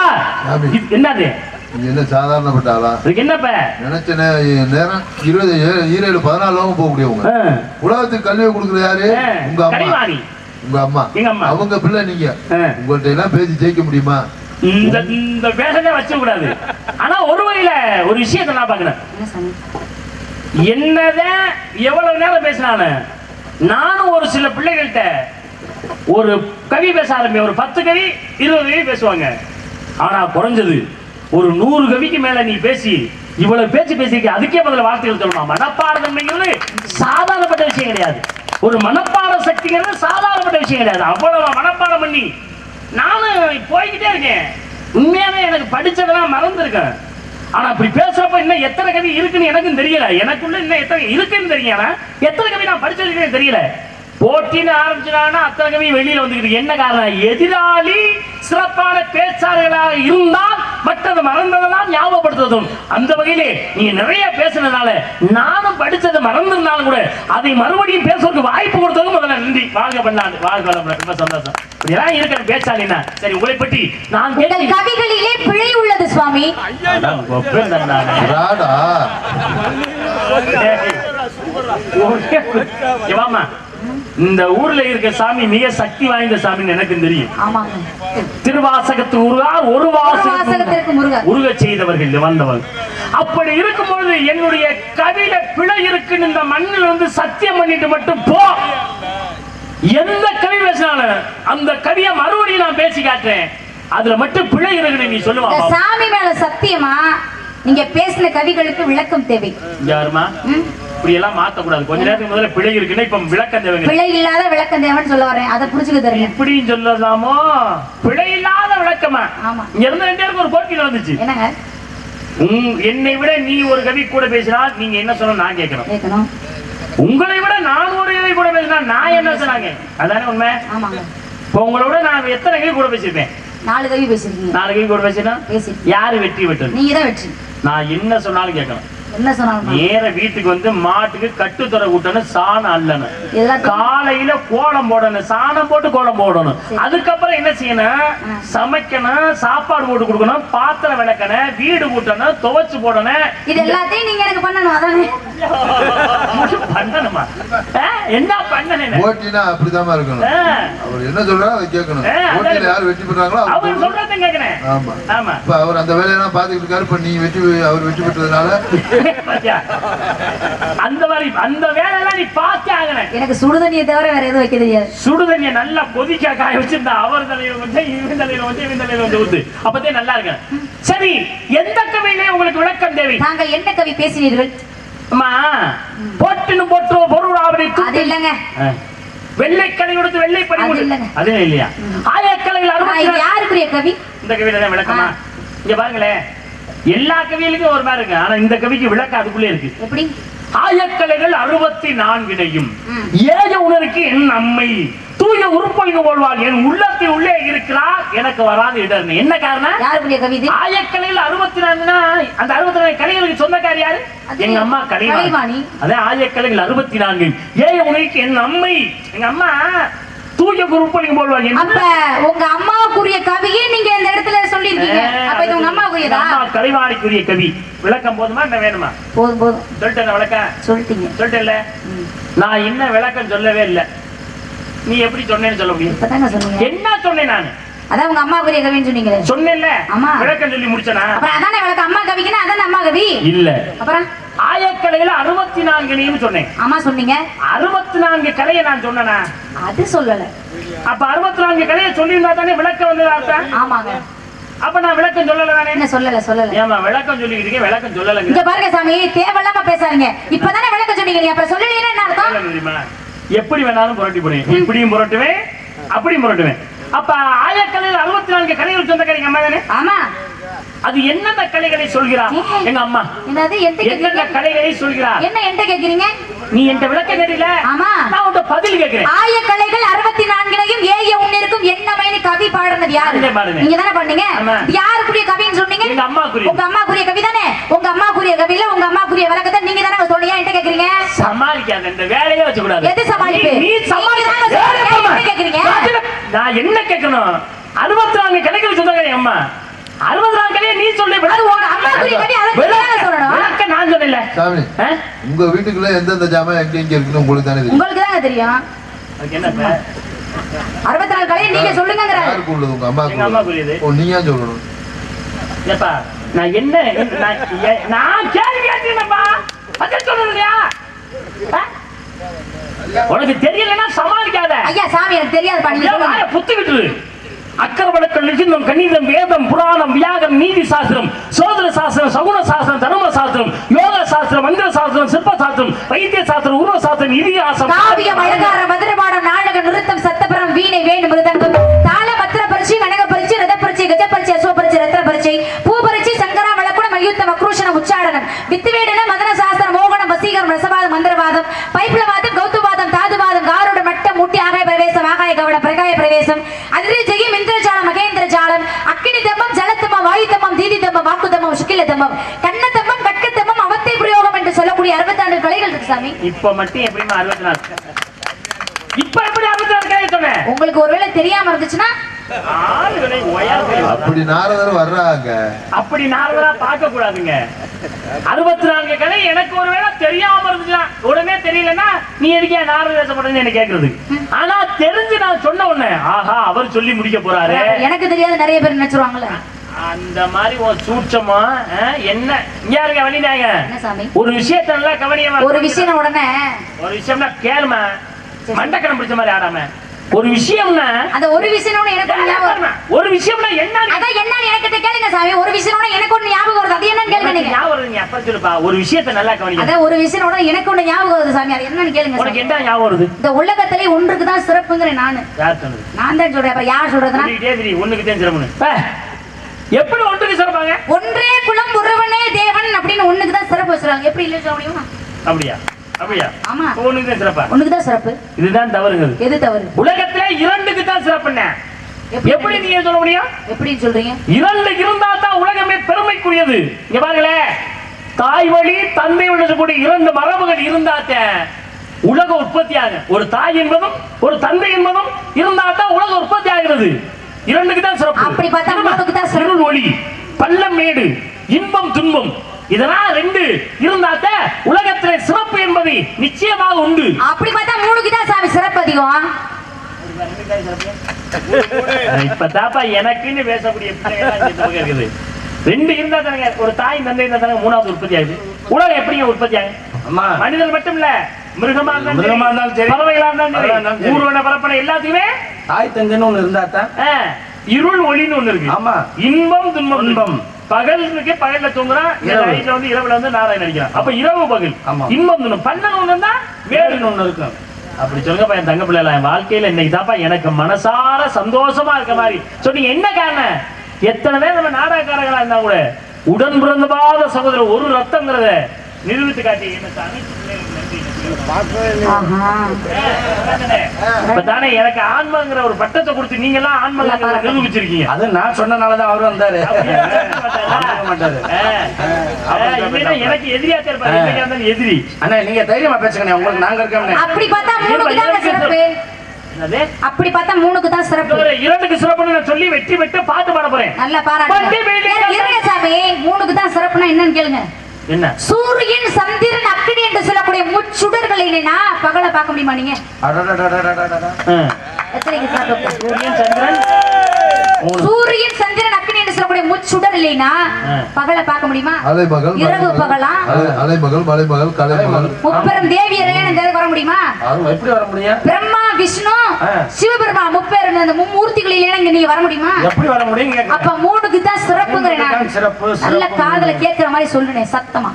என்னது? நீ என்ன சாதாரணப்பட்ட ஆளா? இதுக்கு என்னப்ப நினைச்ச நேரம் இருபது ஈரேழு பதினாலு லோகம் போக முடியவங்க. உலகத்துக்கு கல்வியை கொடுக்குறது யாரு. உங்க அம்மா. உங்க அம்மா. அவங்க பிள்ளை நீங்க. உங்கள்ட்ட எல்லாம் பேசி ஜெயிக்க முடியுமா? இந்த இந்த வேகத்தை வச்ச கூடாது. ஆனா ஒரு வகையில ஒரு விஷயத்தை நான் பாக்குறேன் என்னதான் எவ்வளவு நேரம் பேசினானு? நானும் ஒரு சில பிள்ளைகள்கிட்ட ஒரு கவி பேச ஆரம்பி ஒரு பத்து கவி இருபது கவி பேசுவாங்க. ஆனா குறைஞ்சது ஒரு நூறு கவிக்கு மேல நீ பேசி இவ்வளவு பேச்சு பேசிக்க அதுக்கே முதல்ல வார்த்தைகள் சொல்லணும்? மனப்பாடத்தன்மைங்கிறது சாதாரணப்பட்ட விஷயம் கிடையாது. ஒரு மனப்பாட சக்திங்கிறது சாதாரணப்பட்ட விஷயம் கிடையாது. அவ்வளவு மனப்பாடம் பண்ணி நானும் போய்கிட்டே இருக்கேன். உண்மையாவே எனக்கு படிச்சதெல்லாம் மறந்துருக்கேன். ஆனா அப்படி பேசுறப்ப இன்னும் எத்தனை கவி இருக்குன்னு எனக்கும் தெரியல. எனக்குள்ள இன்னும் எத்தனை இருக்குன்னு தெரியல. எத்தனை கவி நான் படிச்சிருக்கேன் தெரியல. போட்டின்னு ஆரம்பிச்சானா அத்தனை கவி வெளியில வந்துக்கிட்டு என்ன காரணம்? எதிராளி சிறப்பான பேச்சாளர்களாக இருந்தால் மற்றது மறந்ததெல்லாம் ஞாபகப்படுத்துவதும் அந்த வகையிலே நீங்க நிறைய பேசுனதுனால நானும் படிச்சது மறந்திருந்தாலும் கூட அதை மறுபடியும் பேசுறதுக்கு வாய்ப்பு கொடுத்ததும் முதல்ல நன்றி வாழ்க பண்ணாது வாழ்க வளமுடன். ரொம்ப சந்தோஷம் இப்படியெல்லாம் இருக்கிற பேச்சாளினா சரி உங்களை பற்றி நான் உங்கள் கவிகளிலே பிழை உள்ளது சுவாமி. ராடா இந்த ஊர்ல இருக்க சாமி மிக சக்தி வாய்ந்த சாமின்னு எனக்கு தெரியும். திருவாசகத்து முருகார் ஒரு வாசகத்திற்கு. உருக செய்தவர்கள் வந்தவங்க. அப்படி இருக்கும்பொழுது என்னுடைய கவியில பிழை இருக்குன்னு இந்த மண்ணில் வந்து சத்தியம் பண்ணிட்டு மட்டும் போ. எந்த கவி பேசினாலும் அந்த கவியை மறுபடியும் நான் பேசி காட்டுறேன். அதுல மட்டும் பிழை இருக்குன்னு நீ சொல்லுவா. சாமி மேல சத்தியமா நீங்க பேசின கவிகளுக்கு விளக்கம் தேவை. யாருமா? இப்படி எல்லாம் மாத்த கூடாது கொஞ்ச நேரத்துக்கு முதல்ல பிழை இருக்குன்னா இப்ப விளக்கம் தேவைங்க பிழை இல்லாத விளக்கம் தேவைன்னு சொல்ல வரேன் அதை புரிச்சுக்க தருங்க இப்படியும் சொல்லலாமோ? பிழை இல்லாத விளக்கமா. இங்க இருந்து ரெண்டு பேருக்கு ஒரு போட்டியில வந்துச்சு. என்னங்க? என்னை விட நீ ஒரு கவி கூட பேசினால் நீங்க என்ன சொல்லணும் நான் கேட்கணும். உங்களை விட நான் ஒரு கவி கூட பேசினா நான் என்ன சொன்னாங்க? அதானே உண்மை? இப்போ உங்களை விட நான் எத்தனை கவி கூட பேசியிருப்பேன்? நாலு கவி பேசிருக்கீங்க நாலு கவி கூட பேசினா? பேசி யாரு வெற்றி பெற்றது? நீங்க தான் வெற்றி. நான் என்ன சொன்னாலும் கேட்கணும். என்ன சொன்னாலும் நேர வீட்டுக்கு வந்து மாட்டுக்கு கட்டுத்தொடை கூட்டணும் சாணம் அல்லணும். இதெல்லாம் காலையில கோலம் போடணும். சாணம் போட்டு கோலம் போடணும். அதுக்கப்புறம் என்ன செய்யணும்? சமைக்கணும் சாப்பாடு போட்டு கொடுக்கணும் பாத்திரம் விளக்கணும் வீடு கூட்டணும் துவைச்சு போடணும். இது எல்லாத்தையும் நீங்க எனக்கு பண்ணணும் அதானே? பண்ணணுமா? என்ன பண்ணணும் போட்டினா அப்படிதான் இருக்கணும். அவர் என்ன சொல்றாரோ அதை கேட்கணும். போட்டியில யார் வெற்றி பெறாங்களோ அவர் சொல்றது- கேட்கணும். ஆமா. ஆமா. இப்ப அவர் அந்த வேலையெல்லாம் பாத்துக்கிட்டு இருக்காரு இப்ப நீ வெற்றி அவர் வெற்றி பெற்றதுனால? அந்த மாதிரி அந்த வேலையெல்லாம் நீ பார்த்தே ஆகணும் எனக்கு சுடுதண்ணியை தவிர வேற எதுவும் வைக்க தெரியாது. சுடுதண்ணிய நல்லா கொதிக்க காய வச்சிருந்தா அவர் தலையில வந்து இவன் தலையில வந்து இவன் தலையில வந்து ஊத்து. அப்பதே நல்லா இருக்கு சரி எந்த கவியிலே உங்களுக்கு விளக்கம் தேவை? தாங்கள் என்ன கவி பேசினீர்கள்? அம்மா போட்டுன்னு போட்டு பொருளாவடி அது இல்லங்க. வெள்ளை கலை கொடுத்து வெள்ளை படி அது இல்லையா? ஆயக்கலையில் நாலு- யாருக்குரிய கவி? இந்த கவியில தான் விளக்கமா? இங்க பாருங்களேன். எல்லா கவியிலுக்கும் ஒரு மாதிரி இருக்கு. ஆனா இந்த கவிக்கு விளக்கம் அதுக்குள்ளே இருக்கு. எப்படி? ஆயக்கலைகள் அறுபத்தி நான்கினையும். ஏக உணருக்கு என் அம்மை தூய உருப்பொழிவு போல்வாள். என் உள்ளத்தில் உள்ளே இருக்கிறார். எனக்கு வராது இடர்னு. என்ன காரணம்? ஆயக்கலையில் அறுபத்தி நாலுனா அந்த அறுபத்தி நாலு கலைகளுக்கு சொந்தக்காரி யாரு? எங்க அம்மா கலைவாணி. கலைவாணி. அதான் ஆயக்கலைகள் அறுபத்தி நான்கு ஏக உணருக்கு என் அம்மை. எங்க அம்மா தூய உருப்பொழிவு போல்வாள் என் அப்ப உங்க அம்மாவுக்குரிய கவியே நீங்க இந்த இடத்துல சொல்லிருக்கீங்க அப்ப இது உங்க அம்மாவுக்குரியதா? அம்மா கலைவாணிக்குரிய கவி. விளக்கம் போதுமா என்ன வேணுமா? போதும் போதும். சொல்லிட்டேன் விளக்கம். சொல்லிட்டீங்க. சொல்லிட்டேன்ல? நான் என்ன விளக்கம் சொல்லவே இல்லை. நீ எப்படி சொன்னேன்னு சொல்ல முடியும்? என்ன சொன்னேன் நான்? அதான் உங்க அம்மாவுக்குரிய கவின்னு சொன்னீங்களே. சொன்னேன்ல. ஆமா. விளக்கம் சொல்லி முடிச்சனா? அப்புறம் அதானே விளக்கு அம்மா கவிக்குன்னா அதானே அம்மா கவி? இல்ல. அப்புறம்? ஆயக்கலையில அறுபத்தி நான்கு நீன்னு சொன்னேன். அம்மா சொன்னீங்க. அறுபத்தி நான்கு கலையை நான் சொன்னனா? அது சொல்லல. அப்ப அறுபத்தி நான்கு கலையை சொல்லியிருந்தா தானே விளக்கம் வந்தது அர்த்தம் ஆமாங்க. அப்ப நான் விளக்கம் சொல்லல தானே? என்ன சொல்லல சொல்லல. ஏமா விளக்கம் சொல்லிக்கிட்டு இருக்கேன், விளக்கம் சொல்லலைங்க. இங்க பாருங்க சாமி தேவையில்லாம பேசாதீங்க. இப்பதானே விளக்க சொன்னீங்க. நீ அப்புறம் சொல்லலைன்னா என்ன அர்த்தம்? எப்படி வேணாலும் புரட்டி போடுவேன் இப்படியும் புரட்டுவேன் அப்படியும் புரட்டுவேன். அப்ப ஆயக்கலையில் அறுபத்தி நான்கு கலைகள் சொந்தக்காரிங்க அம்மா தானே? ஆமா. அது என்னென்ன கலைகளை சொல்கிறார். எங்க அம்மா. என்னது? என்னென்ன கலைகளை சொல்கிறார்? என்ன என்கிட்ட கேக்குறீங்க? நீ என்கிட்ட விளக்கம் கேட்டீல ஆமா. நான் உன்கிட்ட பதில் கேட்கிறேன். ஆய கலைகள் அறுபத்தி நான்கிலையும் ஏய உன்னிருக்கும் என்னமைன்னு கவி பாடுனது யாரு. நீங்க தானே பண்ணீங்க. யாருக்குரிய கவின்னு சொன்னீங்க? எங்க அம்மாக்குரிய. உங்க அம்மாக்குரிய கவி தானே? உங்க அம்மாக்குரிய கவியில உங்க அம்மாக்குரிய விளக்கத்தை நீங்க தானே சொல்லியா என்கிட்ட கேக்குறீங்க? சமாளிக்காத இந்த வேலையே வச்சு கூடாது எது சமாளிப்பு? நீ சமாளி நீங்க தானே வேலை சொல்றீங்க, பண்ண. என்ன கேக்குறீங்க? நான் என்ன கேட்கணும்? அறுபத்தி நான்கு கலைகள் சொந்தக்காரி அம்மா. அறுபத்தி நான்கு கலையை நீ சொல்லி விளக்க நான் சொன்னேன்ல. சாமி? உங்க வீட்டுக்குள்ள எந்தெந்த ஜாமான் எங்க எங்க இருக்குன்னு உங்களுக்கு தானே தெரியும். உங்களுக்கு தானே தெரியும்? அறுபத்தி நாலு கலையை நீங்க சொல்லுங்கிற யாருக்கு உள்ளது உங்க அம்மாக்குரியது. ஓ நீ ஏன் சொல்லணும். ஏப்பா நான் என்ன நான் கேள்வி கேட்டேன்ப்பா பதில் சொல்லணும் இல்லையா? உனக்கு தெரியலன்னா சமாளிக்காத. ஐயா சாமி எனக்கு தெரியாது பண்ணி ஏன் வாயை அக்கர அக்கரவழக்கள் லிখিந்தம் கணிதம் வேதம் புராணம் வியாகம் நீதி சாஸ்திரம் சோதர சாஸ்திரம் சகுன சாஸ்திரம் தர்ம சாஸ்திரம் யோக சாஸ்திரம் மந்திர சாஸ்திரம் சிற்ப சாஸ்திரம் வைத்திய சாஸ்திரம் உருவ சாஸ்திரம் இதிகாசம் காவியம் அழகார மதுரபாடம் நாடக நிறுத்தம் சத்தபரம் வீணை வேணும் மிருதங்கம். தாள பத்திர பரிச்சை கனக பரிச்சை ரத பரிச்சை கஜ பரிச்சை அசோ பரிச்சை ரத்ன பரிச்சை பூ பரிச்சை சங்கரா வழக்குணம் மல்யுத்தம் அக்ரூஷணம் உச்சாடனம் வித்துவேடனம் மதன சாஸ்திரம் மோகனம் வசீகரம் ரசவாதம் மந்திரவாதம் பைப்ளவாதம் அக்கினி தம்மம் ஜலத்தம்மம் வாயு தம்மம் தீதி தம்மம் வாக்கு தம்மம் சுக்கில தம்மம் கண்ண தம்மம் கட்க தம்மம் அவத்தை பிரயோகம் என்று சொல்லக்கூடிய அறுபத்தாண்டு கலைகள் இருக்கு சாமி. இப்ப மட்டும் எப்படிமா அறுபத்தி நாலு? இப்ப எப்படி அறுபத்தி நாலு சொன்னேன் உங்களுக்கு ஒருவேளை தெரியாம இருந்துச்சுன்னா அப்படி நாரதர் வர்றாங்க. அப்படி நாரதரா பார்க்க கூடாதுங்க அறுபத்தி நான்கு கலை எனக்கு ஒருவேளை தெரியாம இருந்துச்சுன்னா உடனே தெரியலன்னா நீ எதுக்கே நாரத தேசப்படுறதுன்னு என்ன கேக்குறது? ஆனா தெரிஞ்சு நான் சொன்ன உடனே ஆஹா அவர் சொல்லி முடிக்க போறாரு. எனக்கு தெரியாத நிறைய பேர் நினைச்சிருவாங்கல்ல அந்த மாதிரி ஒரு சூட்சமா என்ன? இங்க இருக்க சாமி? ஒரு விஷயத்த நல்லா கவனியமா ஒரு விஷயம் உடனே. ஒரு விஷயம்னா கேளுமா? மண்டக்கணம் பிடிச்ச மாதிரி ஆடாம. ஒரு விஷயம்னா அந்த ஒரு விஷயம் எனக்கு ஒண்ணு ஞாபகம். ஒரு விஷயம்னா என்ன அதான் என்னன்னு எனக்கு கேளுங்க சாமி. ஒரு விஷயம் எனக்கு ஒண்ணு ஞாபகம் வருது. அது என்னன்னு கேளுங்க நீங்க. ஞாபகம் வருது, நீ அப்புறம் சொல்லுப்பா. ஒரு விஷயத்த நல்லா கவனிக்க அதான் ஒரு விஷயம் எனக்கு ஒண்ணு ஞாபகம் வருது சாமி. அது என்னன்னு கேளுங்க உனக்கு சாமி. என்ன ஞாபகம் வருது? இந்த உலகத்திலே ஒன்றுக்கு தான் சிறப்புங்கிறேன் நானு. யார் சொன்னது? நான் தான் சொல்றேன். அப்புறம் யார் திரி, ஒண்ணுக்கு தான். பே, எப்படி ஒன்றுக்கு சிறப்பாங்க? ஒன்றே குலம் ஒருவனே தேவன் அப்படின்னு ஒண்ணுக்கு தான் சிறப்பு வச்சிருக்காங்க. எப்படி இல்ல சொல்ல முடியுமா? அப்படியா? அப்படியா ஆமா. ஒண்ணுக்கு தான் சிறப்பா? தான் சிறப்பு. இதுதான் தவறுங்கிறது எது தவறு? உலகத்துல இரண்டுக்கு தான் சிறப்புண்ணே எப்படி? நீங்க சொல்ல முடியும்? எப்படின்னு சொல்றீங்க? இரண்டு இருந்தா தான் உலகமே பெருமைக்குரியது. இங்க பாருங்களேன் தாய் வழி தந்தை வழி சொல்லக்கூடிய இரண்டு மரபுகள் இருந்தாத்த உலக உற்பத்தி ஆகும் ஒரு தாய் என்பதும் ஒரு தந்தை என்பதும் இருந்தா தான் உலக உற்பத்தி ஆகிறது. இரண்டுக்கு தான் சிறப்பு. அப்படி பார்த்தா தான் சிறப்பு. ஒளி பள்ளம் மேடு இன்பம் துன்பம். இதெல்லாம் ரெண்டு. இருந்தாத்த உலகத்திலே சிறப்பு என்பது நிச்சயமாக உண்டு. அப்படி பார்த்தா மூணுக்கு தான் சாமி சிறப்பு அதிகம். இப்ப தாப்பா எனக்குன்னு பேசக்கூடிய இருக்குது. ரெண்டு இருந்தா தானங்க ஒரு தாய் தந்தை இருந்தா தானங்க மூணாவது உற்பத்தி ஆகுது. உலகம் எப்படிங்க உற்பத்தி ஆகும் அம்மா. மனிதன் மட்டும் இல்ல மிருகமா இருந்தாலும் சரி, மிருகமா இருந்தாலும் சரி, பறவைகளா இருந்தாலும் சரி. ஊர்வன பரப்பன எல்லாத்துக்குமே தாய் தந்தைன்னு ஒண்ணு இருந்தா தான் இருள் ஒளின்னு ஒண்ணு இருக்கு ஆமா. இன்பம் துன்பம். இன்பம் பகல் இருக்கு பகல்ல தூங்குறான். நைட்ல வந்து இரவுல வந்து நாராயணன் நடிக்கிறான் அப்ப இரவு பகல் ஆமா. இன்பம் துன்பம் பன்னெண்டு ஒண்ணு இருந்தா வேறு ஒண்ணு இருக்கும் அப்படி சொல்லுங்கப்பா என் தங்க பிள்ளைல என் வாழ்க்கையில இன்னைக்கு தாப்பா எனக்கு மனசார சந்தோஷமா இருக்க மாதிரி சொன்னீங்க என்ன காரணம் எத்தனை பேர் நம்ம நாடகக்காரங்களா இருந்தா கூட உடன் பிறந்தபாத சகோதரர் ஒரு ரத்தங்கிறத நிரூபித்து காட்டி என்ன. இப்பதானே எனக்கு ஆன்மாங்கிற ஒரு பட்டத்தை கொடுத்து நீங்க எல்லாம் ஆன்மா நிரூபிச்சிருக்கீங்க அது நான் சொன்னனாலதான் அவரு வந்தாரு. எனக்கு எதிரியா இருந்தாலும் எதிரி. அண்ணா நீங்க தைரியமா பேசுங்க உங்களுக்கு நாங்க இருக்கோம்னே. அப்படி பார்த்தா? அப்படி பார்த்தா மூணுக்கு தான் சிறப்பு. இரண்டுக்கு சிறப்புன்னு நான் சொல்லி வெற்றி பெற்று பாட்டு பாட போறேன். நல்லா இருங்க சாமி. மூணுக்கு தான் சிறப்புனா என்னன்னு கேளுங்க. சூரியன் சந்திரன் அக்கினி என்று சொல்லக்கூடிய முச்சுடர்கள் இல்லைனா பகல பார்க்க முடியுமா நீங்க? சூரியன் சந்திரன் சொல்லக்கூடிய முச்சுடர் இல்லைன்னா ஆ. பகலை பார்க்க முடியுமா? அலைமகள் இரவு பகலா. அலை- அலைமகள் மலைமகள் கலைமகள் முப்பெரும் தேவியரையா இந்த இதுக்கு வர முடியுமா? அது எப்படி வர முடியும்? பிரம்மா விஷ்ணு. சிவபெருமா முப்பேரும் அந்த மும்மூர்த்திகள் இல்லைன்னா இங்க நீங்க வர முடியுமா? எப்படி வர முடியும். அப்ப மூணுக்கு தான் சிறப்புங்கிறேன் சிறப்பு, நல்ல. காதுல கேட்கிற மாதிரி சொல்லுனேன் சத்தமா.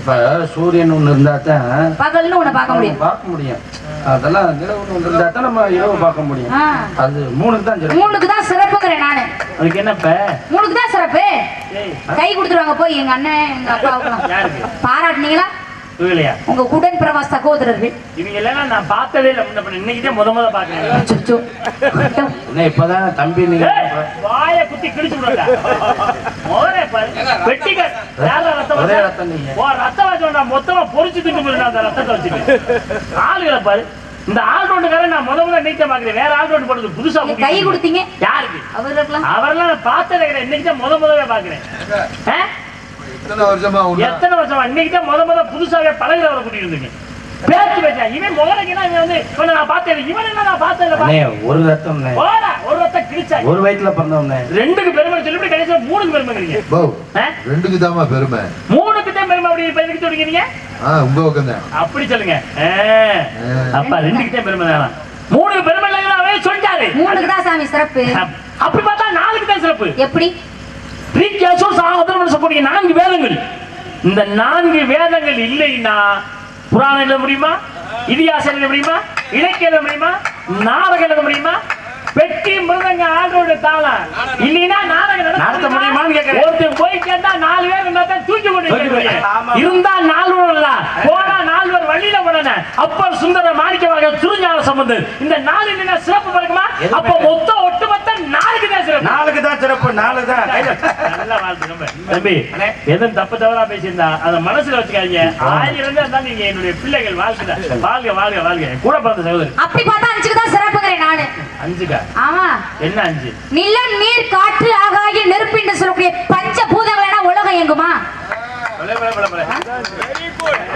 இப்ப சூரியன் ஒண்ணு இருந்தா தான் பகல்னு உன்னை பார்க்க முடியும். பார்க்க முடியும். அதெல்லாம் நிலவு ஒண்ணு இருந்தா தான் நம்ம இரவு பார்க்க முடியும். அது மூணுக்கு தான் சிறப்பு மூணுக்கு தான் சிறப்புங்கிறேன் நானு. அதுக்கு என்னப்ப மூணுக்கு தான் சிறப்பு. கை கொடுத்துருவாங்க போய் எங்க அண்ணன் எங்க யாருக்கு? பாராட்டுனீங்களா? புரியலையா உங்க உடன் பிரபா சகோதரர்கள். இவங்க எல்லாம் நான் பார்த்ததே இல்லை. முன்ன பின்ன. இன்னைக்கு தான் முத முத பாக்குறேன். என்ன இப்பதான் தம்பி நீங்க வாய குத்தி கிழிச்சு விடுறா முதல்ல பாரு. வெட்டிக்கார் யாரா ரத்தம் ஒரே? ரத்தம் நீங்க. ஓ ரத்தம் வச்சோம்டா மொத்தமா திட்டு போயிடா அந்த ரத்தத்தை வச்சுட்டு. ஆளுகளை பாரு. இந்த ஆள் ரோட்டுக்காரன் நான் முத முத நீட்ட பாக்குறேன் வேற ஆள் ரோட்டு போடுறது புதுசா கை கொடுத்தீங்க. யாருக்கு? அவரெல்லாம் நான் பார்த்ததே இன்னைக்கு தான் முத முதவே பாக்குறேன்? எத்தனை வருஷமா எத்தனை வருஷமா? இன்னைக்கு தான் முத முத புதுசாவே பழகிறவரை கூட்டிட்டு இருந்தீங்க பேச்சு பேச்சா இவன் முகலைக்குன்னா இவன் வந்து இவனை நான் பார்த்தேன் இவன் என்ன நான் பார்த்தேன் ஒரு ரத்தம் ஒரு ரத்தம் கிழிச்சா. ஒரு வயிற்றுல பிறந்தவனே ரெண்டுக்கு பெருமை சொல்லிவிட்டு கடைசியில மூணுக்கு பெருமைங்கிறீங்க போ ஆ? ரெண்டுக்கு தாமா பெருமை. மூணுக்கு தான் பெருமை அப்படி இப்ப எதுக்கு சொல்றீங்க ஆ உங்க பக்கம் தான். அப்படி சொல்லுங்க. அப்பா ரெண்டுக்கு தான் பெருமை தானா? மூணுக்கு பெருமை இல்லைன்னு அவரே சொல்லிட்டாரு. மூணுக்கு தான் சாமி சிறப்பு. அப்- அப்படி பார்த்தா நாலுக்கு தான் சிறப்பு. எப்படி? ரீக்கியாசம் சாகதம் சொல்லக்கூடிய நான்கு வேதங்கள். இந்த நான்கு வேதங்கள் இல்லைன்னா புராணம் எழுத முடியுமா? இதிகாசம் எழுத முடியுமா? இலக்கியம் எழுத முடியுமா? நாடகம் எழுத முடியுமா? பெட்டி மிருதங்க ஆண்டோட தாளம் இல்லைன்னா நாடகம் நடத்த முடியுமான்னு கேக்குறேன். ஒருத்தன் போய் கேட்டா நாலு பேர் இருந்தா தான் தூக்கி கொண்டு. இருந்தா நால்வர் இல்ல போனா நால்வர் வழியில போன அப்பர் சுந்தர மாணிக்கவாக திருஞான சம்பந்தர். இந்த நாலு இல்லைன்னா சிறப்பு எதுவுமே அப்ப மொத்தம் ஒட்டுமொத்த நாளுக்கு தான் சிறப்பு. நாளுக்கு தான் சிறப்பு நாலு தான். தம்பி எதுவும் தப்பு தவறா பேசியிருந்தா அதை மனசுல வச்சுக்காதீங்க. ஆயிரம் தான் இருந்தாலும் நீங்க என்னுடைய பிள்ளைகள் வாழ்க்கை வாழ்க வாழ்க வாழ்க. கூட பிறந்த சகோதரி அப்படி பார்த்தா அஞ்சுக்கு தான் சிறப்புங்கிறேன் நானு. அஞ்சுக்கா? ஆமா என்ன அஞ்சு நிலம் நீர் காற்று ஆகாயம் நெருப்பு என்று சொல்லக்கூடிய பஞ்ச பூதங்கள் உலகம் எங்குமா.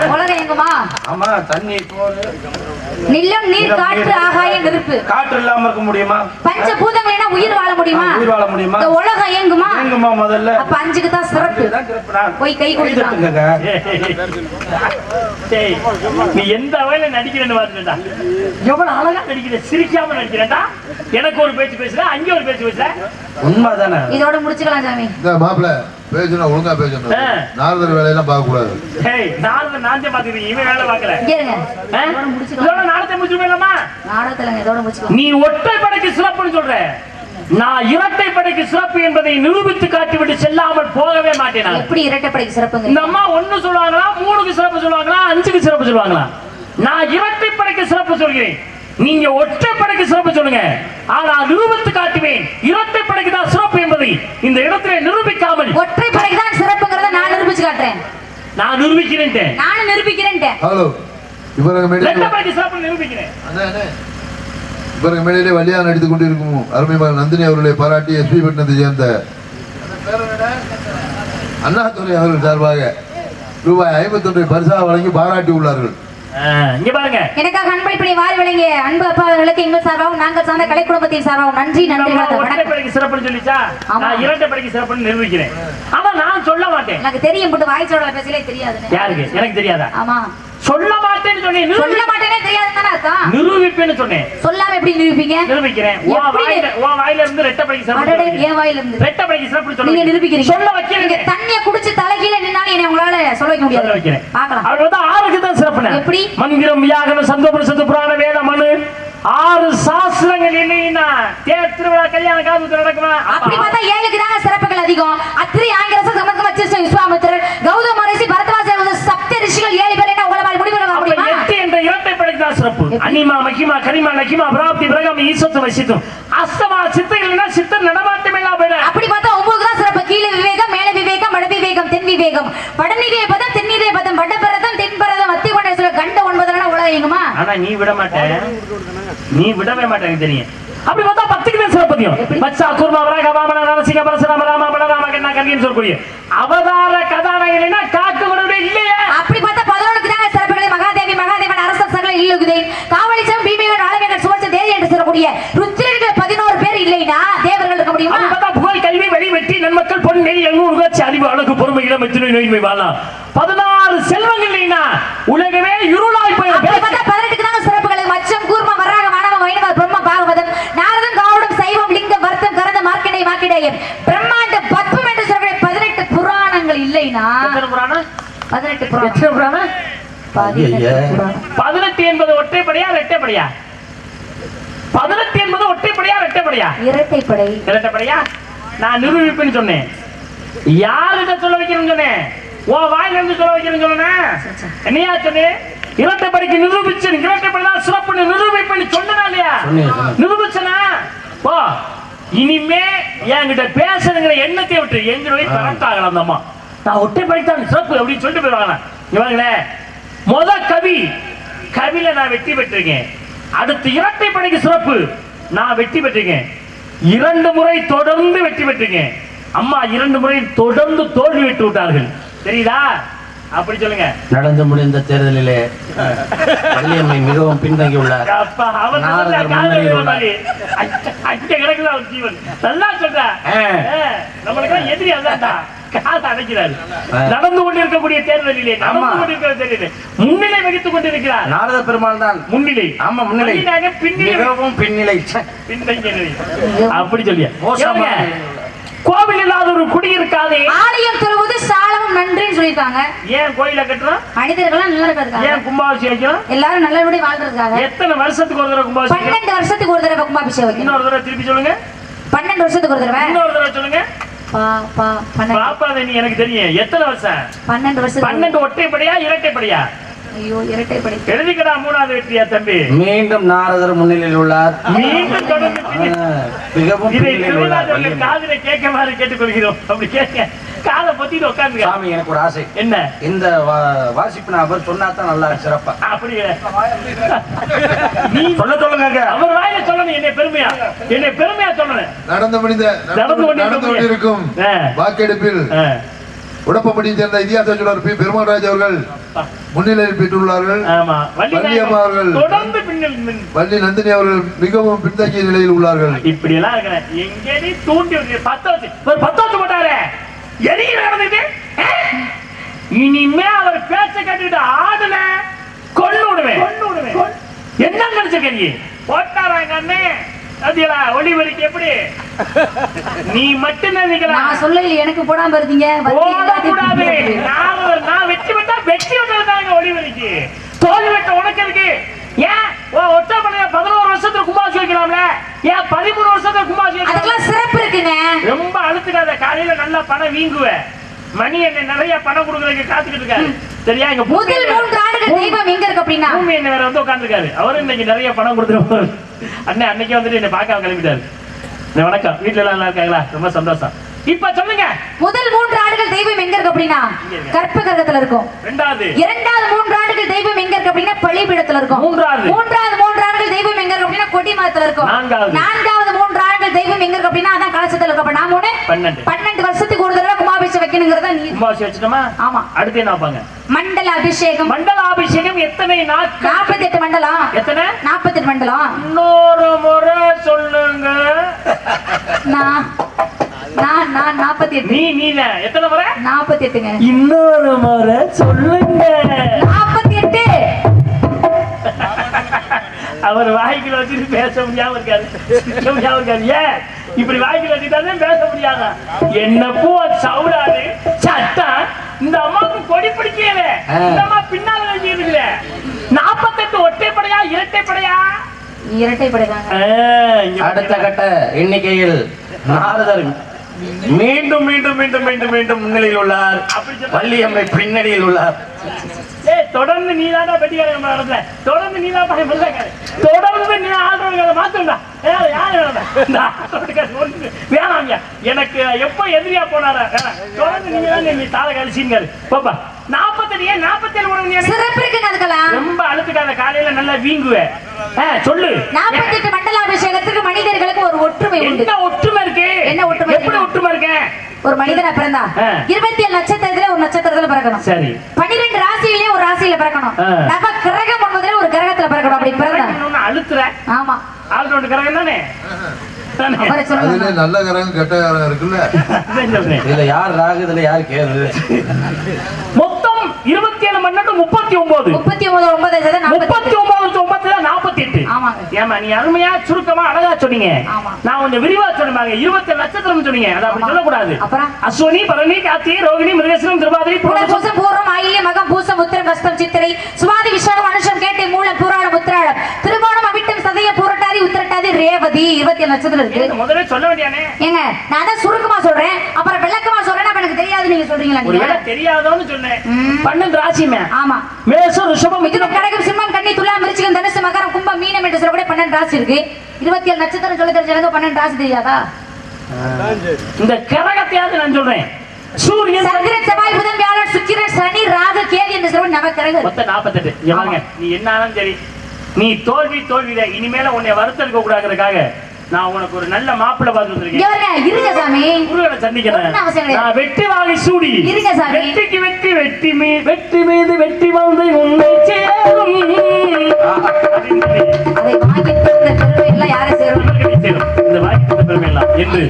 உலகம் எங்குமா? ஆமா தண்ணி சோறு நிலம் நீர் காற்று ஆகாயம் நெருப்பு காற்று இல்லாம இருக்க முடியுமா? பஞ்ச பூதங்கள் உயிர் வாழ முடியுமா? உயிர் வாழ முடியுமா? இந்த உலகம் இயங்குமா? எங்குமா முதல்ல? அப்ப அஞ்சுக்கு தான் சிறப்பு. போய் கை நீ எந்த வகையில நடிக்கிறேன்னு பாத்துட்டா எவ்வளவு அழகா நடிக்கிற சிரிக்காம நடிக்கிறேன்டா. எனக்கு ஒரு பேச்சு பேசுற அங்க ஒரு பேச்சு பேசுற. உண்மைதானே? இதோட முடிச்சுக்கலாம் சாமி. மாப்பிள்ள. பேசணும் ஒழுங்கா பேசணும். நாரதர் வேலையெல்லாம் பார்க்க கூடாது நாஞ்சே பாத்துக்கிறீங்க இவன் வேலை பார்க்கல? இதோட முடிச்சுக்கலாம். இதோட முடிச்சுக்கலாம். நீ ஒற்றை படைக்கு சிறப்புன்னு சொல்ற. நான் இரட்டை படைக்கு சிறப்பு என்பதை நிரூபித்து காட்டிவிட்டு செல்லாமல் போகவே மாட்டேன். எப்படி இரட்டைப்படைக்கு சிறப்புங்க இந்த அம்மா ஒண்ணு சொல்லுவாங்களா மூணுக்கு சிறப்பு சொல்லுவாங்களா அஞ்சுக்கு சிறப்பு சொல்லுவாங்களா? நான் இரட்டை படைக்கு சிறப்பு சொல்கிறேன். நீங்க ஒற்றை படைக்கு சிறப்பு சொல்லுங்க. ஆனா நிரூபித்து காட்டுவேன். இரட்டை படைக்கு தான் சிறப்பு என்பதை இந்த இடத்திலே நிரூபிக்காமல் ஒற்றைப்படைக்கு தான் சிறப்புங்கிறத நான் நிரூபிச்சு காட்டுறேன். நான் நிரூபிக்கிறேன் நானும் நிரூபிக்கிறேன்ட்டேன். ஹலோ இவரங்க மேடையிலே படைக்கு சிறப்பு நிரூபிக்கிறேன். இவரங்க மேடையிலே வழியா நடித்துக் கொண்டிருக்கும் அருமை மகன் நந்தினி அவர்களை பாராட்டி எஸ்பி பட்டினத்தை சேர்ந்த அண்ணாதுரை அவர்கள் சார்பாக ரூபாய் ஐம்பத்தொன்றை பரிசாக வழங்கி பாராட்டி உள்ளார்கள். இங்க பாருங்க. எனக்காக அன்பளிப்பணி வாரி வழங்கிய அன்பு அப்பா அவர்களுக்கு எங்கள் சார்பாகவும் நாங்கள் சார்ந்த கலை குடும்பத்தின் சார்பாகவும் நன்றி நன்றி வணக்கம். சிறப்புன்னு சொல்லிச்சா? ஆமா. நான் இரட்டை படைக்கு சிறப்புன்னு நிரூபிக்கிறேன். ஆனா நான் சொல்ல மாட்டேன். எனக்கு தெரியும் போட்டு வாய்ச்சோட பேசலே தெரியாது யாருக்கு? எனக்கு தெரியாதா? ஆமா. சொல்ல மாட்டேன்னு சொன்னேன். சொல்ல மாட்டேனே தெரியாதுன்னு தானே அர்த்தம். நிரூபிப்பேன்னு சொன்னேன். சொல்லாம எப்படி நிரூபிப்பீங்க நிரூபிக்கிறேன். எப்படி? வாயில உன் வாயில இருந்து ரெட்டை படைக்கு சிறப்பு அடடே. என் வாயில இருந்து. ரெட்டை படைக்கு நீங்க சொல்லுங்க நிரூபிக்கிறீங்க. சொல்ல நீங்க வைக்கிறீங்க தண்ணிய குடிச்சு தலைகீழ நின்னாலும் என்னை உங்களால சொல்ல வைக்க சொல்ல முடியாது வைக்கிறேன். பார்க்கலாம். அவர் வந்து ஆறுக்கு தான் சிறப்புன எப்படி? மந்திரம் வியாகன சந்தோபனிஷத்து புராண வேத மனு. ஆறு சாஸ்திரங்கள் இல்லைன்னா தேர் திருவிழா கல்யாண காலத்து நடக்குமா? அப்படி பார்த்தா ஏழுக்கு தாங்க சிறப்புகள் அதிகம். அத்திரி ஆங்கிரச சமர்க்கம் வச்சிருச்ச விஸ்வாமித்திரர் கௌதம மகரிஷி பரதவாசர் சப்த ரிஷிகள் ஏழு பேர் என்ன உங்களை மாதிரி முடிவு முடியுமா? இரட்டை படைக்கு தான் சிறப்பு? அனிமா மகிமா கரிமா நகிமா பிராப்தி பிரகாமி ஈஸ்வத்து வசித்தும் அஸ்தமா சித்தங்கள்னா சித்தர் நடமாட்டம் எல்லாம் போயிட. அப்படி பார்த்தா தான் சிறப்பு. கீழே விவேகம் மேல விவேகம் வட விவேகம் தென் விவேகம். வடநீரே பதம் தென்னீரே பதம் வடபரதம் தென்பரதம் அத்தி கொண்ட கண்ட ஒன்பதுலாம் உலகம் எங்குமா? ஆனா நீ விட மாட்ட நீ விடவே மாட்டே எனக்கு தெரியும். அப்படி பார்த்தா பத்துக்கு தான் சிறப்பதியும் பச்சா குர்மா வராக வாமன நரசிங்க பரசுராம ராம பலராம கண்ணா கல்வின்னு சொல்லக்கூடிய அவதார கதாநாயகனா காக்க விடவே இல்லையே. அப்படி பார்த்தா பதினொன்றுக்கு தாங்க சிறப்புகளை மகாதேவி மகாதேவன் அரச சகல இல்லுகுதை காவலிச்சம் பீமைகள் ஆலயங்கள் சுவச்ச தேதி என்று சொல்லக்கூடிய ருத்திரர்கள் பதினோரு பேர் இல்லைனா தேவர்கள் இருக்க முடியுமா அப்படி பார்த்தா புகழ் கல்வி வழி வெற்றி எண்ணூறு உணர்ச்சி அறிவு அழகு பொறுமை நோய்மை வாழலாம்? பதினாறு செல்வங்கள் இல்லைன்னா உலகமே இருளாய் போய் பதினெட்டுக்கு தாங்க சிறப்புகளை? மச்சம் கூர்ம வராக மாணவ வைணவ பிரம்ம பாகவதம். நாரதம் காவடம் சைவம் லிங்கம் வர்த்தம் கரந்த மார்க்கண்டை மாக்கிடையம் பிரம்மாண்ட பத்மம் என்று சொல்லக்கூடிய பதினெட்டு புராணங்கள் இல்லைனா? எத்தனை புராணம்? பதினெட்டு புராணம். எத்தனை புராணம்? பதினெட்டு என்பது ஒற்றைப்படையா ரெட்டைப்படையா பதினெட்டு என்பது ஒற்றைப்படையா ரெட்டைப்படையா இரட்டைப்படை. இரட்டைப்படையா? நான் நிரூபிப்பேன்னு சொன்னேன். யாருகிட்ட சொல்ல வைக்கிறேன்னு உன் வாயில இருந்து சொல்ல வைக்கிறேன்னு சொன்னேன்? என்னையா சொன்னேன் இரட்டைப்படைக்கு நிரூபிச்சு இரட்டைப்படை தான் சிறப்புன்னு நிரூபிப்பேன்னு சொன்னா இல்லையா. நிரூபிச்சனா? போ. இனிமே என்கிட்ட பேசுறங்கிற எண்ணத்தை விட்டு எங்க போய் கரெக்ட் ஆகலாம் அந்த அம்மா. நான் ஒற்றைப்படைத்தான் சிறப்பு அப்படின்னு சொல்லிட்டு போயிடுவாங்க. இவங்களே முத கவி கவில நான் வெற்றி பெற்றிருக்கேன். அடுத்து இரட்டை படைக்கு சிறப்பு. நான் வெற்றி பெற்றிருக்கேன். இரண்டு முறை தொடர்ந்து வெற்றி பெற்றிருக்கேன். அம்மா இரண்டு முறை தொடர்ந்து தோல்வி விட்டு விட்டார்கள். தெரியுதா? அப்படி சொல்லுங்க. நடந்து முடிந்த தேர்தலிலே வள்ளியம்மை மிகவும் விடுற உள்ளார். நடந்து கொண்டிருக்கக்கூடிய தேர்தலிலே நடந்து. கொண்டிருக்கிற தேர்தலிலே முன்னிலை வகித்துக் கொண்டிருக்கிறார். நாரத பெருமாள் தான் முன்னிலை. ஆமா முன்னிலை. பின்னிலை மிகவும் பின்னிலை. பின்தங்கிய. அப்படி சொல்லிய. கோவில் இல்லாத ஒரு குடி இருக்காதே. ஆலயம் தொழுவது சாலமும் நன்றின்னு சொல்லியிருக்காங்க. ஏன் கோயில கட்டுறோம்? மனிதர்கள்லாம் நல்லா இருக்கிறதுக்காக. ஏன் கும்பாபிஷேகம்? எல்லாரும் நல்லபடியா வாழ்றதுக்காக. எத்தனை வருஷத்துக்கு ஒரு தடவை கும்பாபிஷேகம் பன்னெண்டு வருஷத்துக்கு ஒரு தடவை கும்பாபிஷேகம் இன்னொரு தடவை திருப்பி சொல்லுங்க. பன்னெண்டு வருஷத்துக்கு ஒரு தடவை. இன்னொரு தடவை சொல்லுங்க. பாப்பா நீ எனக்கு தெரியும். எத்தனை வருஷம்? பன்னெண்டு வருஷத்துக்கு பன்னெண்டு ஒற்றைப்படையா இரட்டைப்படையா? ஐயோ இரட்டை படை எழுதிக்கடா மூணாவது வெற்றியா தம்பி? மீண்டும் நாரதர் முன்னிலையில் உள்ளார். மீண்டும் தொடர்ந்து மிகவும் பின்னிலையில் உள்ளார் திருவிழாக்கள் வள்ளியம்மை. காதில கேட்குமாறு கேட்டுக்கொள்கிறோம். அப்படி கேட்க காதை பொத்திட்டு உட்காந்துங்க சாமி எனக்கு ஒரு ஆசை. என்ன? இந்த வா- வாசிப்பு நான் அவர் சொன்னா தான் நல்லா சிறப்பா. அப்படி நீ சொல்ல சொல்லுங்க அவர் வாயில சொல்லணும் என்னை பெருமையா? என்னை பெருமையா சொல்றேன் நடந்து முடிந்த நடந்து கொண்டிருக்கும். வாக்கெடுப்பில் ஆ. உடப்பம்படியை சேர்ந்த இதிகாச சுடர் பி. பெருமாள்ராஜ் அவர்கள் முன்னிலையில் பெற்றுள்ளார்கள். ஆமா. வள்ளி வள்ளி நாயகம் அம்மா அவர்கள் வள்ளி நந்தினி அவர்கள் மிகவும் பின்தங்கிய நிலையில் உள்ளார்கள். இப்படி எல்லாம் இருக்கிறேன் எங்கடி தூண்டி விட்டு பத்த வச்சு ஒரு பத்த வச்சு போட்டாரு எரிய நடந்துட்டு? இனிமே அவர் பேச்ச கேட்டுட்டு ஆடுன கொண்டு விடுவேன் என்ன நினைச்சிருக்க நீ போட்டாராங்க அண்ணே? ஒளிவரிக்கு எப்படி? நீ மட்டும் நினைக்கலாம் நான் சொல்லல எனக்கு போடாம இருந்தீங்க. நான் நான் வெற்றி பெற்றா வெற்றி பெற்றதாங்க ஒளிவரிக்கு தோல்வி பெற்ற உனக்கு இருக்கு ஏன்? ஒற்றை பண்ண பதினோரு வருஷத்துல கும்பாசி வைக்கலாம்ல? ஏன் பதிமூணு வருஷத்துல கும்பாசி அதுக்கெல்லாம் சிறப்பு இருக்குங்க. ரொம்ப அழுத்துக்காத. காலையில நல்லா பணம் வீங்குவேன் மணி என்ன நிறைய பணம் கொடுக்கறதுக்கு காத்துக்கிட்டு இருக்காரு. சரியா? பூமி முதல் மூன்று ஆண்டுகள் தெய்வம் எங்க இருக்கு அப்படின்னா? பூமி என்ன வேற வந்து உட்காந்துருக்காரு அவரு இன்னைக்கு நிறைய பணம் கொடுத்துருவாரு அண்ணன் அன்னைக்கு வந்துட்டு என்னை பார்க்க கிளம்பிட்டாரு. வணக்கம். வீட்டுல எல்லாம் நல்லா இருக்காங்களா? ரொம்ப சந்தோஷம். இப்ப சொல்லுங்க. முதல் மூன்று ஆண்டுகள் தெய்வம் எங்க இருக்கு அப்படின்னா கற்ப கிரகத்துல இருக்கும். ரெண்டாவது. இரண்டாவது மூன்று ஆண்டுகள் தெய்வம் எங்க இருக்கு அப்படின்னா பள்ளிப்பீடத்துல இருக்கும். மூன்றாவது. மூன்றாவது மூன்று ஆண்டுகள் தெய்வம் எங்க இருக்கு அப்படின்னா கொடி மரத்துல இருக்கும். நான்காவது. மூன்று ஆண்டுகள் தெய்வம் எங்க இருக்கு அப்படின்னா அதான் கலசத்துல இருக்கு. அப்ப நான் மூணு பன்னெண்டு. வருஷத்துக்கு ஒரு தடவை கும்பாபிஷேகம் வைக்கணுங்கிறதா நீ கும்பாசி வச்சுட்டோமா? ஆமா. அடுத்து என்ன வைப்பாங்க? மண்டல அபிஷேகம். மண்டலாபிஷேகம் எத்தனை நாட்கள் நாற்பத்தி எட்டு மண்டலம். எத்தனை? நாற்பத்தி எட்டு மண்டலம். இன்னொரு முறை சொல்லுங்க. நான் நான் நான் நாற்பத்தி எட்டு நீ நீல எத்தனை முறை? நாற்பத்தி எட்டுங்க இன்னொரு முறை சொல்லுங்க. நாற்பத்தி எட்டு அவர் வாய்க்குள்ள வச்சுட்டு பேச முடியாம இருக்காரு. முடியாம இருக்காரு. ஏன்? இப்படி வாய்க்குள்ள வச்சுட்டாலே பேச முடியாத? என்ன பூ சவுடாது? சட்டம். இந்த அம்மாவுக்கு கொடி பிடிக்கல. இந்த அம்மா பின்னால வச்சுக்கிட்டு நாற்பத்தெட்டு ஒற்றைப்படையா இரட்டைப்படையா இரட்டை படைதாங்க. அடுத்த கட்ட எண்ணிக்கையில் நாரதர் மீண்டும் மீண்டும் மீண்டும் மீண்டும் மீண்டும் முன்னிலையில் உள்ளார். வள்ளியம்மை பின்னணியில் உள்ளார். தொடர்ந்து நீ தாண்டா பெட்டிக்காரங்க தொடர்ந்து நீ தான் தொடர்ந்து நீ ஆடுறவங்க மாத்தண்டா யார் வேணாங்க எனக்கு எப்ப எதிரியா போனாரா? தொடர்ந்து நீங்க தான் நீ தாள கழிச்சிங்க போப்பா. நாற்பத்தெட்டு ஏன் நாற்பத்தேழு உடம்பு நீ எனக்கு? சிறப்பு இருக்குங்க அதுக்கெல்லாம் ரொம்ப அழுத்துக்காத காலையில நல்லா வீங்குவேன் சொல்லு. நாற்பத்தி எட்டு மண்டலாபிஷேகத்துக்கு மனிதர்களுக்கு ஒரு ஒற்றுமை உண்டு. என்ன ஒற்றுமை இருக்கு? என்ன ஒற்றுமை எப்படி? ஒற்றுமை இருக்கு? ஒரு மனிதனா பிறந்தா. இருபத்தி ஏழு நட்சத்திரத்துல ஒரு நட்சத்திரத்துல பிறக்கணும். சரி. பன்னிரெண்டு ராசியிலே ஒரு ராசியில பிறக்கணும். நவ கிரகம் ஒன்பதுல கிரகத்துல பிறக்கணும் அப்படி பிறந்தா. அழுத்துற? ஆமா. ஆல்ரவுண்ட் கிரகம் தானே? அதுல நல்ல கரகம் கெட்ட கரகம் இருக்குல்ல. இதுல யார் ராகு இதுல யார் கேது மொத்தம் இருபத்தி ஏழு மணி நேரம் முப்பத்தி ஒன்பது முப்பத்தி ஒன்பது ஒன்பது முப்பத்தி ஒன்பது ஒன்பது நாற்பத்தி எட்டு. ஏமா நீ அருமையா சுருக்கமா அழகா சொன்னீங்க. நான் கொஞ்சம் விரிவா சொன்னேன் இருபத்தி நட்சத்திரம் சொன்னீங்க அதை அப்படி. சொல்லக்கூடாது? அஸ்வினி பரணி கார்த்திகை ரோகிணி மிருகேசனம் திருவாதிரி. புனர்பூசம் பூர்வம் ஆயில்ய மகம் பூசம் உத்திரம் கஸ்தம் சித்திரை சுவாதி விஸ்வாகம் அனுஷம் கேட்டை மூலம் பூராடம் உத்திராடம் திருவோணம் அவிட்டம் சதய பூரட்டாதி உத்திரட்டாதி ரேவதி இருபத்தி ஏழு நட்சத்திரம் இருக்கு. முதல்ல சொல்ல வேண்டியானே ஏங்க நான் தான் சுருக்கமா சொல்றேன். அப்புறம் விளக்கமா சொல்றேன் அப்ப எனக்கு தெரியாது நீங்க சொல்றீங்களா நீங்க? தெரியாதோன்னு சொன்னேன். பன்னெண்டு ராசிமே ஆமா. மேசம் ரிஷபம் மிதுனம் கடகம் சிம்மம் கன்னி துலா மிருச்சிகம் தனுசு மகரம் கும்பம் மீனம் என்று சொல்லக்கூடிய பன்னெண்டு ராசி இருக்கு. இருபத்தி ஏழு நட்சத்திரம் சொல்ல தெரிஞ்ச பன்னெண்டு ராசி தெரியாதா? இந்த கரகத்தையாவது நான் சொல்றேன். சூரியன் சந்திரன் செவ்வாய் புதன் வியாழன் சுக்கிரன் சனி ராகு கேது என்று சொல்லக்கூடிய நவ கிரகம் மொத்தம் நாற்பத்தெட்டு நீ என்ன ஆனாலும் சரி. நீ தோல்வி தோல்வித இனிமேல உன்னை வருத்தம் கூடாதுக்காக நான் உனக்கு ஒரு நல்ல மாப்பிள்ளை பார்த்து வந்திருக்கேன். இருங்க சாமி. முருகனை சந்திக்கிறேன். நான் வெற்றி வாகை சூடி. இருங்க சாமி. வெற்றிக்கு வெற்றி வெற்றி மீ வெற்றி மீது வெற்றி வந்து உன்னை சேரும். அதை வாங்கி இந்த பெருமை எல்லாம் யாரை சேரும்? இவர்களை சேரும். இந்த வாய்ப்பு பெருமை எல்லாம் என்று.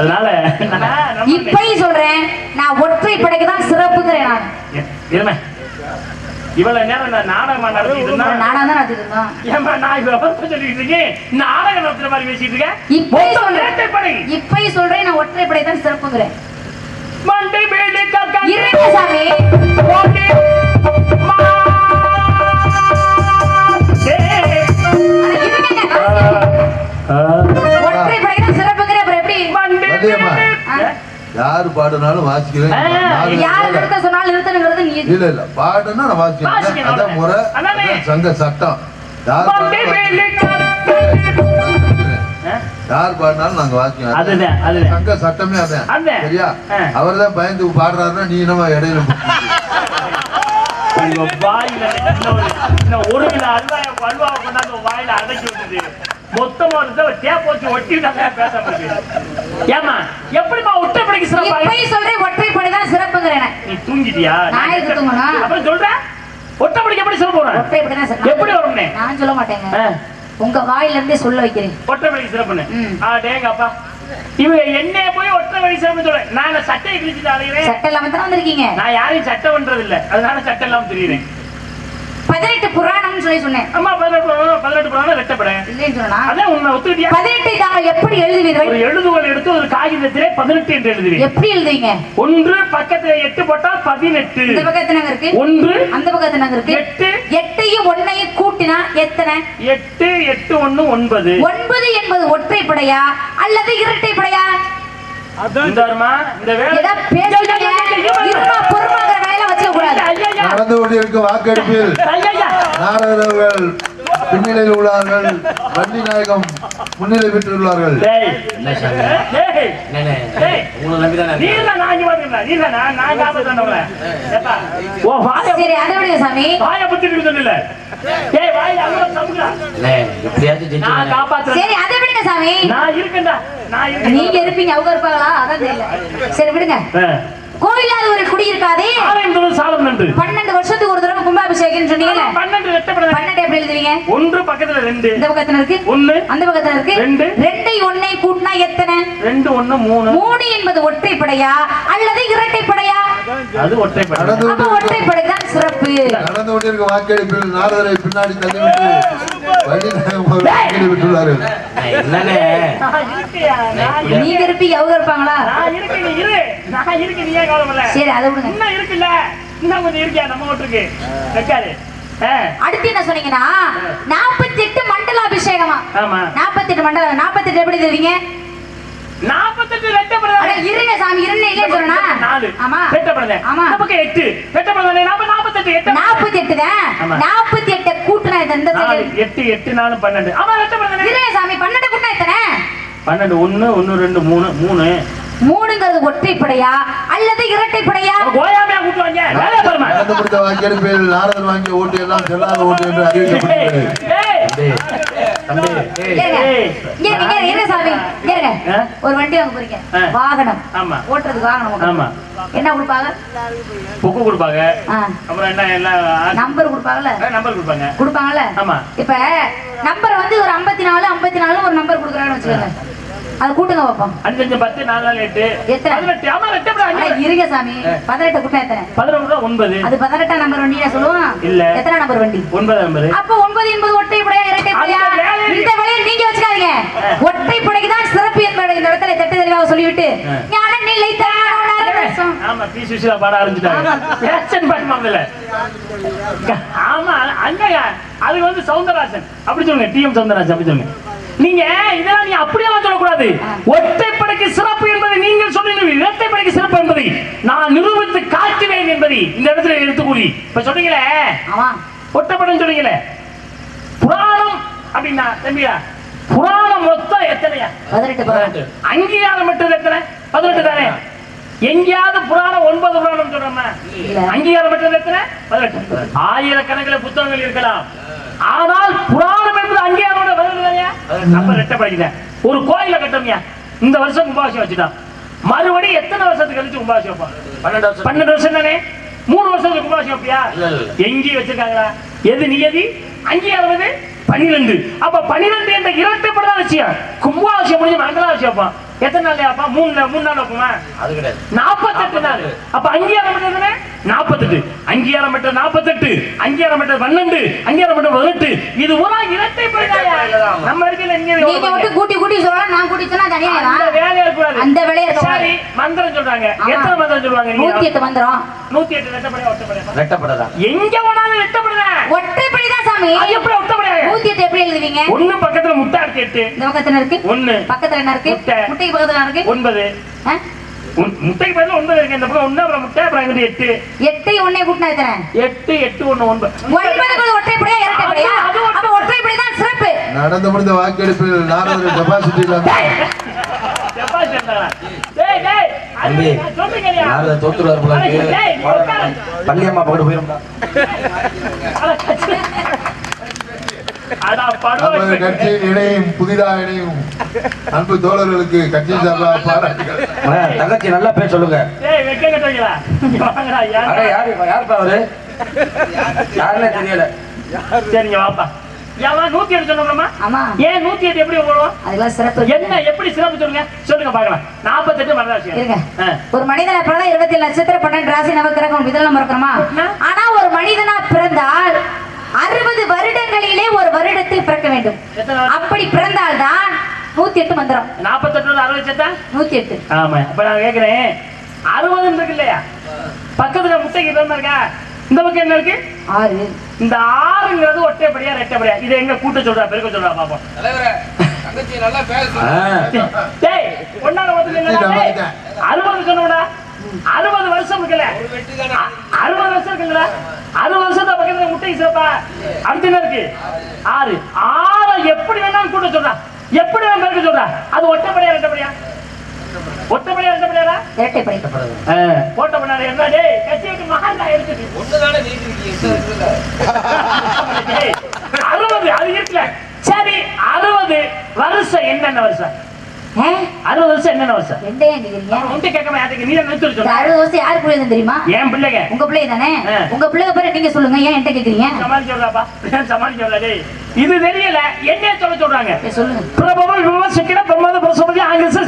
அதனால இப்பயும் சொல்றேன் நான் ஒற்றை படைக்கு தான் சிறப்புங்கிறேன் நான். இவ்வளவு நேரம் நான் நாடகமா நடத்திட்டு நானா தான் நடத்திட்டு இருந்தோம். ஏம்மா நான் இப்ப எவ்வளவு சொல்லிட்டு இருக்கேன். நாடகம் நடத்துற மாதிரி பேசிட்டு இருக்கேன். இப்பயும் மொத்தம் சொல்றேன். இரட்டைப்படை. இப்பயும் சொல்றேன் நான் ஒற்றை படை தான் சிறப்புங்கிறேன். மண்டை மேடு கக்கா இருங்க சாமி. மா-. யாரு பாடுனாலும் வாசிக்கிறேன். நிறுத்தணுங்கிறது நீ இல்ல இல்ல பாடுனா நான் வாசிக்கணும். அதான் முறை. அதானே. சங்க சட்டம். யார் பாடினாலும் நாங்க அதுதான். சங்க சட்டமே அதான். சரியா? ஆ. அவர்தான் பயந்து பாடுறாருன்னா நீ நம்ம இடையில வாயில ஒரு கிலோ அல்வாவை கொண்டாந்து வாயில அடைச்சி விட்டுது. மொத்தமா தடவை டேப் வச்சு ஒட்டிட்டாங்க பேச ஏமா எப்படிமா ஒட்டப்படைக்கு சிறப்பாக இப்பயும் சொல்றேன் ஒற்றைப்படை தான் சிறப்புங்கிறேன் நீ தூங்கிட்டியா? நான் எதுக்கு தூங்கணும்? அப்புறம் சொல்ற? ஒட்டப்படைக்கு எப்படி சொல்ல போறேன்? ஒற்றைப்படை தான் சிறப்பு. எப்படி வரும்னே? நான் சொல்ல மாட்டேங்க. உங்க வாயில இருந்தே சொல்ல வைக்கிறேன். ஒற்றமணி சிறப்புன்னு. ஆ டேங்கப்பா. இவங்க என்னைய போய் ஒற்றமணி சிறப்பு சொல்ல. நான் என்ன சட்டையை கிழிச்சுட்டு அலைகிறேன் சட்டை இல்லாம தானே வந்திருக்கீங்க? நான் யாரையும் சட்டை பண்றது இல்ல அதனால சட்டை இல்லாம தெரியுறேன். பதினெட்டு புராணம்னு சொல்லி சொன்னேன். அம்மா பதினெட்டு புராணம், ரெட்டப்பட இல்லைன்னு சொன்னா? அதான் உண்மை ஒத்துக்கிட்டியா? பதினெட்டை தாங்கள் எப்படி எழுதுவீர்கள்? ஒரு எழுதுகோல் எடுத்து ஒரு காகிதத்திலே பதினெட்டு என்று எழுதுவேன் எப்படி எழுதுவீங்க? ஒன்று பக்கத்துல எட்டு போட்டால் பதினெட்டு. இந்த பக்கத்து நாங்க இருக்கு. ஒன்று அந்த பக்கத்து நாங்க இருக்கு. எட்டு. எட்டையும் ஒன்னையும் கூட்டினா எத்தனை? எட்டு எட்டு ஒண்ணு ஒன்பது. ஒன்பது என்பது ஒற்றைப்படையா அல்லது இரட்டைப்படையா இந்த வேலை ஏதா நடந்து கொண்டிருக்கும் வாக்கெடுப்பில் நாரதர்கள் பின்னிலையில் உள்ளார்கள். வண்டி நாயகம் முன்னிலை பெற்றுள்ளார்கள். நீங்க இருப்பீங்க அவங்க இருப்பாங்களா? அதான் தெரியல. சரி விடுங்க. கோயிலாத ஒரு குடியிருக்காதே. ஆலயம் தொழுது சாலம் நன்று. பன்னெண்டு வருஷத்துக்கு ஒரு தடவை கும்பாபிஷேகம் சொன்னீங்கல்ல? பன்னெண்டு வெட்டப்பட பன்னெண்டு எப்படி எழுதுவீங்க? ஒன்று பக்கத்துல ரெண்டு. இந்த பக்கத்துல இருக்கு. ஒண்ணு அந்த பக்கத்துல இருக்கு. ரெண்டு. ரெண்டை ஒன்னை கூட்டினா எத்தனை? ரெண்டு ஒண்ணு மூணு. மூணு என்பது ஒற்றைப்படையா? அல்லது இரட்டைப்படையா? அது ஒற்றைப்படை. ஒற்றைப்படை தான் சிறப்பு. நடந்து கொண்டிருக்கும் வாக்கெடுப்பில் நாரதரை பின்னாடி தள்ளிவிட்டு இருக்கேன். நீங்க இருப்பீங்க அவங்க இருப்பாங்களா நான் இருக்கேன் நீ இரு. நான் இருக்கு நீ ஏன் கவலைப்படல சரி அதை விடுங்க. இன்னும் இருக்குல்ல. இன்னும் கொஞ்சம் இருக்கியா? நம்ம வைக்காது. ஆ, அடுத்து என்ன சொன்னீங்கன்னா நாற்பத்தி எட்டு மண்டலாபிஷேகமா? ஆமா. நாற்பத்தி எட்டு மண்டலம் நாற்பத்தி எட்டு எப்படி தெரிவிங்க நாற்பத்தெட்டு ரெட்டப்படை இருங்க சாமி இருங்க. சொன்னா நாலு. ஆமா. ரெட்டப்படை ஆமா. பக்கம் எட்டு. ரெட்டப்படை நாற்பது நாற்பத்தெட்டு எட்டு நாற்பத்தி எட்டு தான். நாற்பத்தி எட்டு கூட்டினா எந்த எட்டு எட்டு நாலு பன்னெண்டு. ஆமா ரெட்டப்படை இருங்க சாமி பன்னெண்டு கூட்டினா எத்தனை? பன்னெண்டு ஒண்ணு ஒண்ணு ரெண்டு மூணு மூணு. மூணுங்கிறது ஒற்றைப்படையா அல்லது இரட்டைப்படையா? கோயாமையா பாருமா நடந்து வாங்கிய ஓட்டு எல்லாம் செல்லாத ஓட்டு என்று அறிவிக்கப்பட்டது? ஒரு வண்டி வாங்க போறீங்க. வாகனம். ஆமா. ஓட்டுறதுக்கு வாகனம் என்ன கொடுப்பாங்க? புக்கு கொடுப்பாங்க. ஆ. அப்புறம் என்ன எல்லாம் நம்பர் கொடுப்பாங்கல்ல? நம்பர் கொடுப்பாங்க. கொடுப்பாங்கல்ல? ஆமா. இப்ப நம்பர் வந்து ஒரு 54 நாலு ஐம்பத்தி நாலு ஒரு நம்பர் கொடுக்குறாங்கன்னு வச்சுக்கோங்க. அது கூட்டுங்க பார்ப்போம் அஞ்சு அஞ்சு பத்து நாலு நாலு எட்டு. எத்தனை? பதினெட்டு. ஆமா அஞ்சு இருங்க சாமி. பதினெட்டு கூட்டம் எத்தனை? பதினொன்று ஒன்பது. அது பதினெட்டாம் நம்பர் வண்டியா சொல்லுவோம்? இல்ல. எத்தனை நம்பர் வண்டி? ஒன்பது நம்பரு. அப்ப ஒன்பது என்பது இரட்டைப்படையா அந்த வேலையை- இந்த வேலையை நீங்க வச்சுக்காதீங்க. ஒற்றைப்படைக்கு தான் சிறப்பு என்பதை இந்த இடத்துல திட்ட தெளிவாக சொல்லிவிட்டு. ஞான நிலை. ஆமா பி. சுஷிலா பாட ஆரம்பிச்சுட்டாங்க ஏச்சன் பாட்டுமாங்கல்ல ஆமா அங்கயா அது வந்து சவுந்தரராஜன். அப்படி சொல்லுங்க டிஎம் சவுந்தரராஜன் அப்படி சொல்லுங்க. நீங்க இதெல்லாம் நீ அப்படியெல்லாம் சொல்லக்கூடாது. ஒற்றைப்படைக்கு சிறப்பு என்பதை நீங்கள் சொன்னீங்க இரட்டைப்படைக்கு சிறப்பு என்பதை நான் நிரூபித்து காட்டுவேன் என்பதை இந்த இடத்துல எடுத்து கூறி இப்ப சொன்னீங்களே? ஆமா. ஒற்றைப்படைன்னு சொன்னீங்களே? புராணம் அப்படின்னா தம்பியா? புராணம் மொத்தம் எத்தனையா? பதினெட்டு அங்கீகாரம் பெற்றது எத்தனை? பதினெட்டு தானே? எங்கேயாவது புராணம் ஒன்பது புராணம் சொல்றோமா. அங்கீகாரம் பெற்றது எத்தனை? பதினெட்டு. ஆயிரக்கணக்கில் புத்தகங்கள் இருக்கலாம். ஆனால் புராணம் என்பது அங்கீகாரம் நம்ம ரெட்ட ஒரு கோயில கட்டமையா. இந்த வருஷம் கும்பாபிஷேகம் வச்சுட்டான் மறுபடியும் எத்தனை வருஷத்துக்கு கழிச்சு கும்பாபிஷேகம்? பன்னெண்டு வருஷம் பன்னெண்டு வருஷம் தானே? மூணு வருஷத்துக்கு கும்பாபிஷேகம். எங்கேயும் வச்சிருக்காங்களா எது நியதி? அங்கீகாரம் எது பனிரெண்டு அப்ப பனிரெண்டு என்ற இரட்டைப்படதான் விஷயம் கும்பாபிஷேகம் முடிஞ்சு மங்களாபிஷேகம் எத்தனை நாள் அப்பா? மூணு மூணு நாள் வைக்குமா அது கிடையாது. நாற்பத்தெட்டு நாள். அப்ப அங்கீகாரம் பெற்றது நாற்பத்தெட்டு. அங்கீகாரம் பெற்ற நாற்பத்தெட்டு. அங்கீகாரம் பெற்ற பன்னெண்டு. அங்கீகாரம் பெற்ற பதினெட்டு. இது ஒரு இரட்டை படையா நம்ம இருக்கல நீங்க மட்டும் கூட்டி கூட்டி சொல்லலாம் நான் கூட்டி சொன்னா தனியா அந்த வேலையா இருக்கக்கூடாது அந்த வேலையா. சரி மந்திரம் சொல்றாங்க. எத்தனை மந்திரம் சொல்லுவாங்க நூத்தி எட்டு மந்திரம். நூத்தி எட்டு ரெட்டப்படையா ஒட்டப்படையா ரெட்டப்படதான் எங்க போனாலும் ரெட்டப்படுறேன் ஒற்றைப்படி தான் சாமி. எப்படி ஒட்டப்படையா நூத்தி எட்டு எப்படி எழுதுவீங்க? ஒண்ணு பக்கத்துல முட்டை அடிச்சு எட்டு. இந்த பக்கத்துல இருக்கு? ஒண்ணு. பக்கத்துல என்ன இருக்கு? முட்டை. முட்டைக்கு பக்கத்துல இருக்கு ஒன்பது முட்டைக்கு பதிலா ஒன்பது இருக்கு. இந்த பக்கம் ஒண்ணு அப்புறம் முட்டை அப்புறம் இங்கிட்டு எட்டு. எட்டை ஒன்னே கூட்டினா எட்டு எட்டு ஒண்ணு ஒன்பது. ஒன்பதுக்குள்ள ஒற்றைப்படியா இரட்டைப்படியா அப்ப ஒற்றைப்படி தான் சிறப்பு. நடந்து முடிந்த வாக்கெடுப்பில் நாரதர் டெபாசிட் பள்ளியம்மா பக்கத்து போயிருந்தா நமது இணையும் புதிதாக இணையும். அன்பு தோழர்களுக்கு கட்சி சார்பாக பாராட்டுகள். தங்கச்சி நல்லா பேர் சொல்லுங்க. யாருன்னே தெரியல. சரிங்க வாப்பா. நூத்தி எட்டு சொன்னோம்மா ஆமா. ஏன் நூத்தி எட்டு எப்படி சிறப்பு என்ன எப்படி சிறப்பு சொல்லுங்க? சொல்லுங்க பாக்கலாம் நாற்பத்தெட்டு இருங்க. ஒரு மனிதனா பிறந்தா இருபத்தி ஏழு நட்சத்திரம் பன்னெண்டு ராசி நவக்கிரகம் இதெல்லாம் மறக்கிறோமா ஆனா ஒரு மனிதனா பிறந்தால் அறுபது வருடங்களிலே ஒரு வருடத்தில் பிறக்க வேண்டும்? அப்படி பிறந்தால்தான் நூத்தி எட்டு மந்திரம். நாற்பத்தெட்டு அறுபது சேர்த்தா நூத்தி எட்டு. ஆமா இப்ப நான் கேக்குறேன். அறுபது இருக்கு இல்லையா? பக்கத்துல முட்டைக்கு தோணு இருக்கா? இந்த பக்கம் என்ன இருக்கு? ஆறு. இந்த ஆறுங்கிறது ஒற்றைப்படியா ரெட்டைப்படியா இதை எங்க கூட்ட சொல்றா பெருக்க சொல்றா பாப்போம். அறுபது சொன்னோம்டா. அறுபது வருஷம் இருக்குல்ல? அறுபது வருஷம் இருக்குங்களா? அறுபது வருஷத்தை பக்கத்துல முட்டை சிறப்பா? அடுத்து என்ன இருக்கு? ஆறு. ஆறை எப்படி வேணாலும் கூட்ட சொல்றா. எப்படி வேணாலும் பெருக்க சொல்றா. அது ஒற்றைப்படியா ரெட்டைப்படியா? ஒற்றைப்படியா ரெட்டைப்படியாடா? இரட்டை படைக்கப்படுது போட்ட பண்ணாரு என்ன டேய் கட்சி விட்டு மகான்டா இருக்குது. அறுபது அது இருக்குல்ல. சரி அறுபது வருஷம் என்னென்ன வருஷம்? அறுபது வருஷம் என்னென்ன வருஷம்? ரெண்டே கேக்குறீங்க உன்கிட்ட கேட்காம யாருக்கு நீ நிறுத்தி இந்த சொல்ற அறுபது வருஷம் யாரு பிள்ளை தெரியுமா? பிள்ளைங்க? உங்க பிள்ளை தானே? ஆ. உங்க பேரு நீங்க சொல்லுங்க. ஏன் என்கிட்ட கேக்குறீங்க? சொல்றாப்பா. இது தெரியல. என்ன சொல்ல சொல்றாங்க. சொல்லுங்க. பிரபவ விமர்சிக்கிற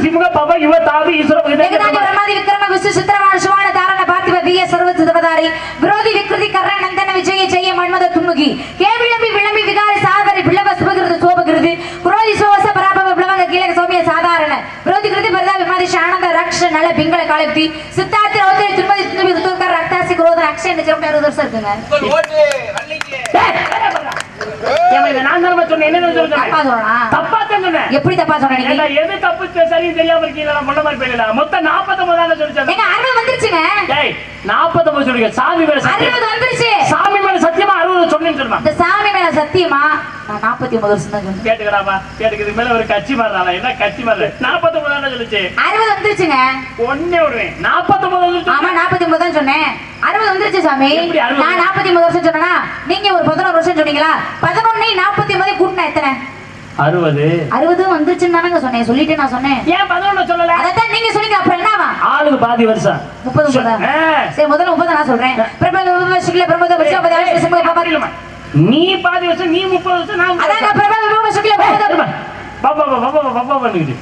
சிமுக பப யுவ தாவி ஈஸ்வர ஏகதானி பிரமாதி விக்ரம விஷ்ணு சித்திரமான சுவான தாரண பார்த்திப விய சர்வ சிதவதாரி விரோதி விக்ருதி கர்ண நந்தன விஜய ஜெய மன்மத துன்முகி கே விளம்பி விளம்பி விகாரி சாதரி பிளவ சுபகிருது சோபகிருது குரோதி. சோவச பராபவ பிளவங்க கீழக சௌமிய சாதாரண. விரோதி கிருதி பரதா விமாதி ஆனந்த ரக்ஷ நல பிங்கள காலக்தி சித்தார்த்தி ரோதரி திருமதி துன்பி ருத்துக்கர் ரக்தாசி குரோத அக்ஷய இந்த சிறப்பு இருக்குங்க. நான் தானே சொன்னேன். என்ன தப்பா தப்பா தான் சொன்னேன். எப்படி தப்பா சொன்னீங்க எது தப்பு சரின்னு தெரியாம இருக்கீங்களா நான் முன்ன மாதிரி போயிடல மொத்தம் நாற்பத்தொன்பது தானே சொல்லிச்சேன் எங்க அறுபது வந்துருச்சுங்க. டேய் நாற்பத்தொன்பது சொல்லுங்க சாமி மேல சத்தியம். அறுபது வந்துருச்சு. சாமி மேல சத்தியமா அறுபது சொன்னேன்னு சொல்லுமா? இந்த சாமி மேல சத்தியமா? நான் நாற்பத்தி ஒன்பது வருஷம் தான் சொன்னேன். கேட்டுக்கடாப்பா கேட்டுக்கு மேல ஒரு கட்சி மாறுறாளா என்ன கட்சி மாறு நாற்பத்தொன்பது தானே சொல்லுச்சு. அறுபது வந்துருச்சுங்க. ஒன்னே விடுவேன். நாற்பத்தொன்பது. ஆமா நாற்பத்தி ஒன்பது தான் சொன்னேன். அறுபது வந்துருச்சு சாமி? நான் நாற்பத்தி ஒன்பது வருஷம் நீங்க ஒரு பதினோரு வருஷம் சொன்னீங்களா? பதினொன்னு நாற்பத்தி ஒன்பது கூட்டினா எத்தனை? அறுபது. அறுபது வந்துருச்சுன்னு தானங்க சொன்னேன். சொல்லிட்டு நான் சொன்னேன். ஏன் பதினொன்னு சொல்லல? அதான் நீங்க சொன்னீங்க அப்புறம் என்னவா ஆளுக்கு பாதி வருஷம். முப்பது. சரி முதல்ல முப்பது நான் சொல்றேன். பிரபல சுக்ல பிரமோத வருஷம் இல்லம்மா. நீ பாதி வருஷம் நீ முப்பது வருஷம் நான் அதான். பிரபல பாப்பா பண்ணுது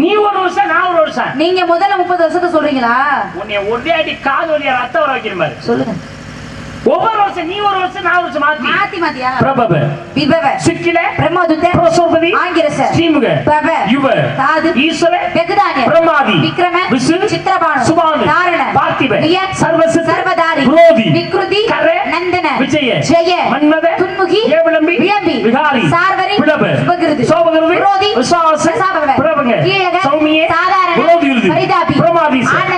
நீ ஒரு வருஷம் நான் ஒரு வருஷம். நீங்க முதல்ல முப்பது வருஷத்துக்கு சொல்றீங்களா? உன்னை ஒரே அடி காது வழியா ரத்தம் வர வைக்கிற மாதிரி சொல்லுங்க. ஒவ்வொரு வருஷம் நீ ஒரு வருஷம் நான் வருஷம் மாத்தி. மாத்தி மாத்தியா? பிரபப. விபவ சிக்கில. பிரமோதுத்த பிரசோபதி. ஆங்கிரச. ஸ்ரீமுக. பவ. யுவ. தாது. ஈஸ்வர. வெகுதானிய. பிரமாதி. விக்ரம. விசு. சித்திரபாணு சுபானு. தாரண. பார்த்திப. விய சர்வசித்த சர்வதாரி. விரோதி விக்ருதி. கர. நந்தன. விஜய. ஜெய. மன்மத. துன்முகி. ஏவிளம்பி விளம்பி விகாரி. சார்வரி. பிளப. சுபகிருதி. சோபகிருதி. விரோதி விசுவாச பிரசாபவ பிரபங்க. கீழக. சௌமியே. சாதாரண. விரோதிகிருதி பரிதாபி. பிரமாதீச. ஆனந்த.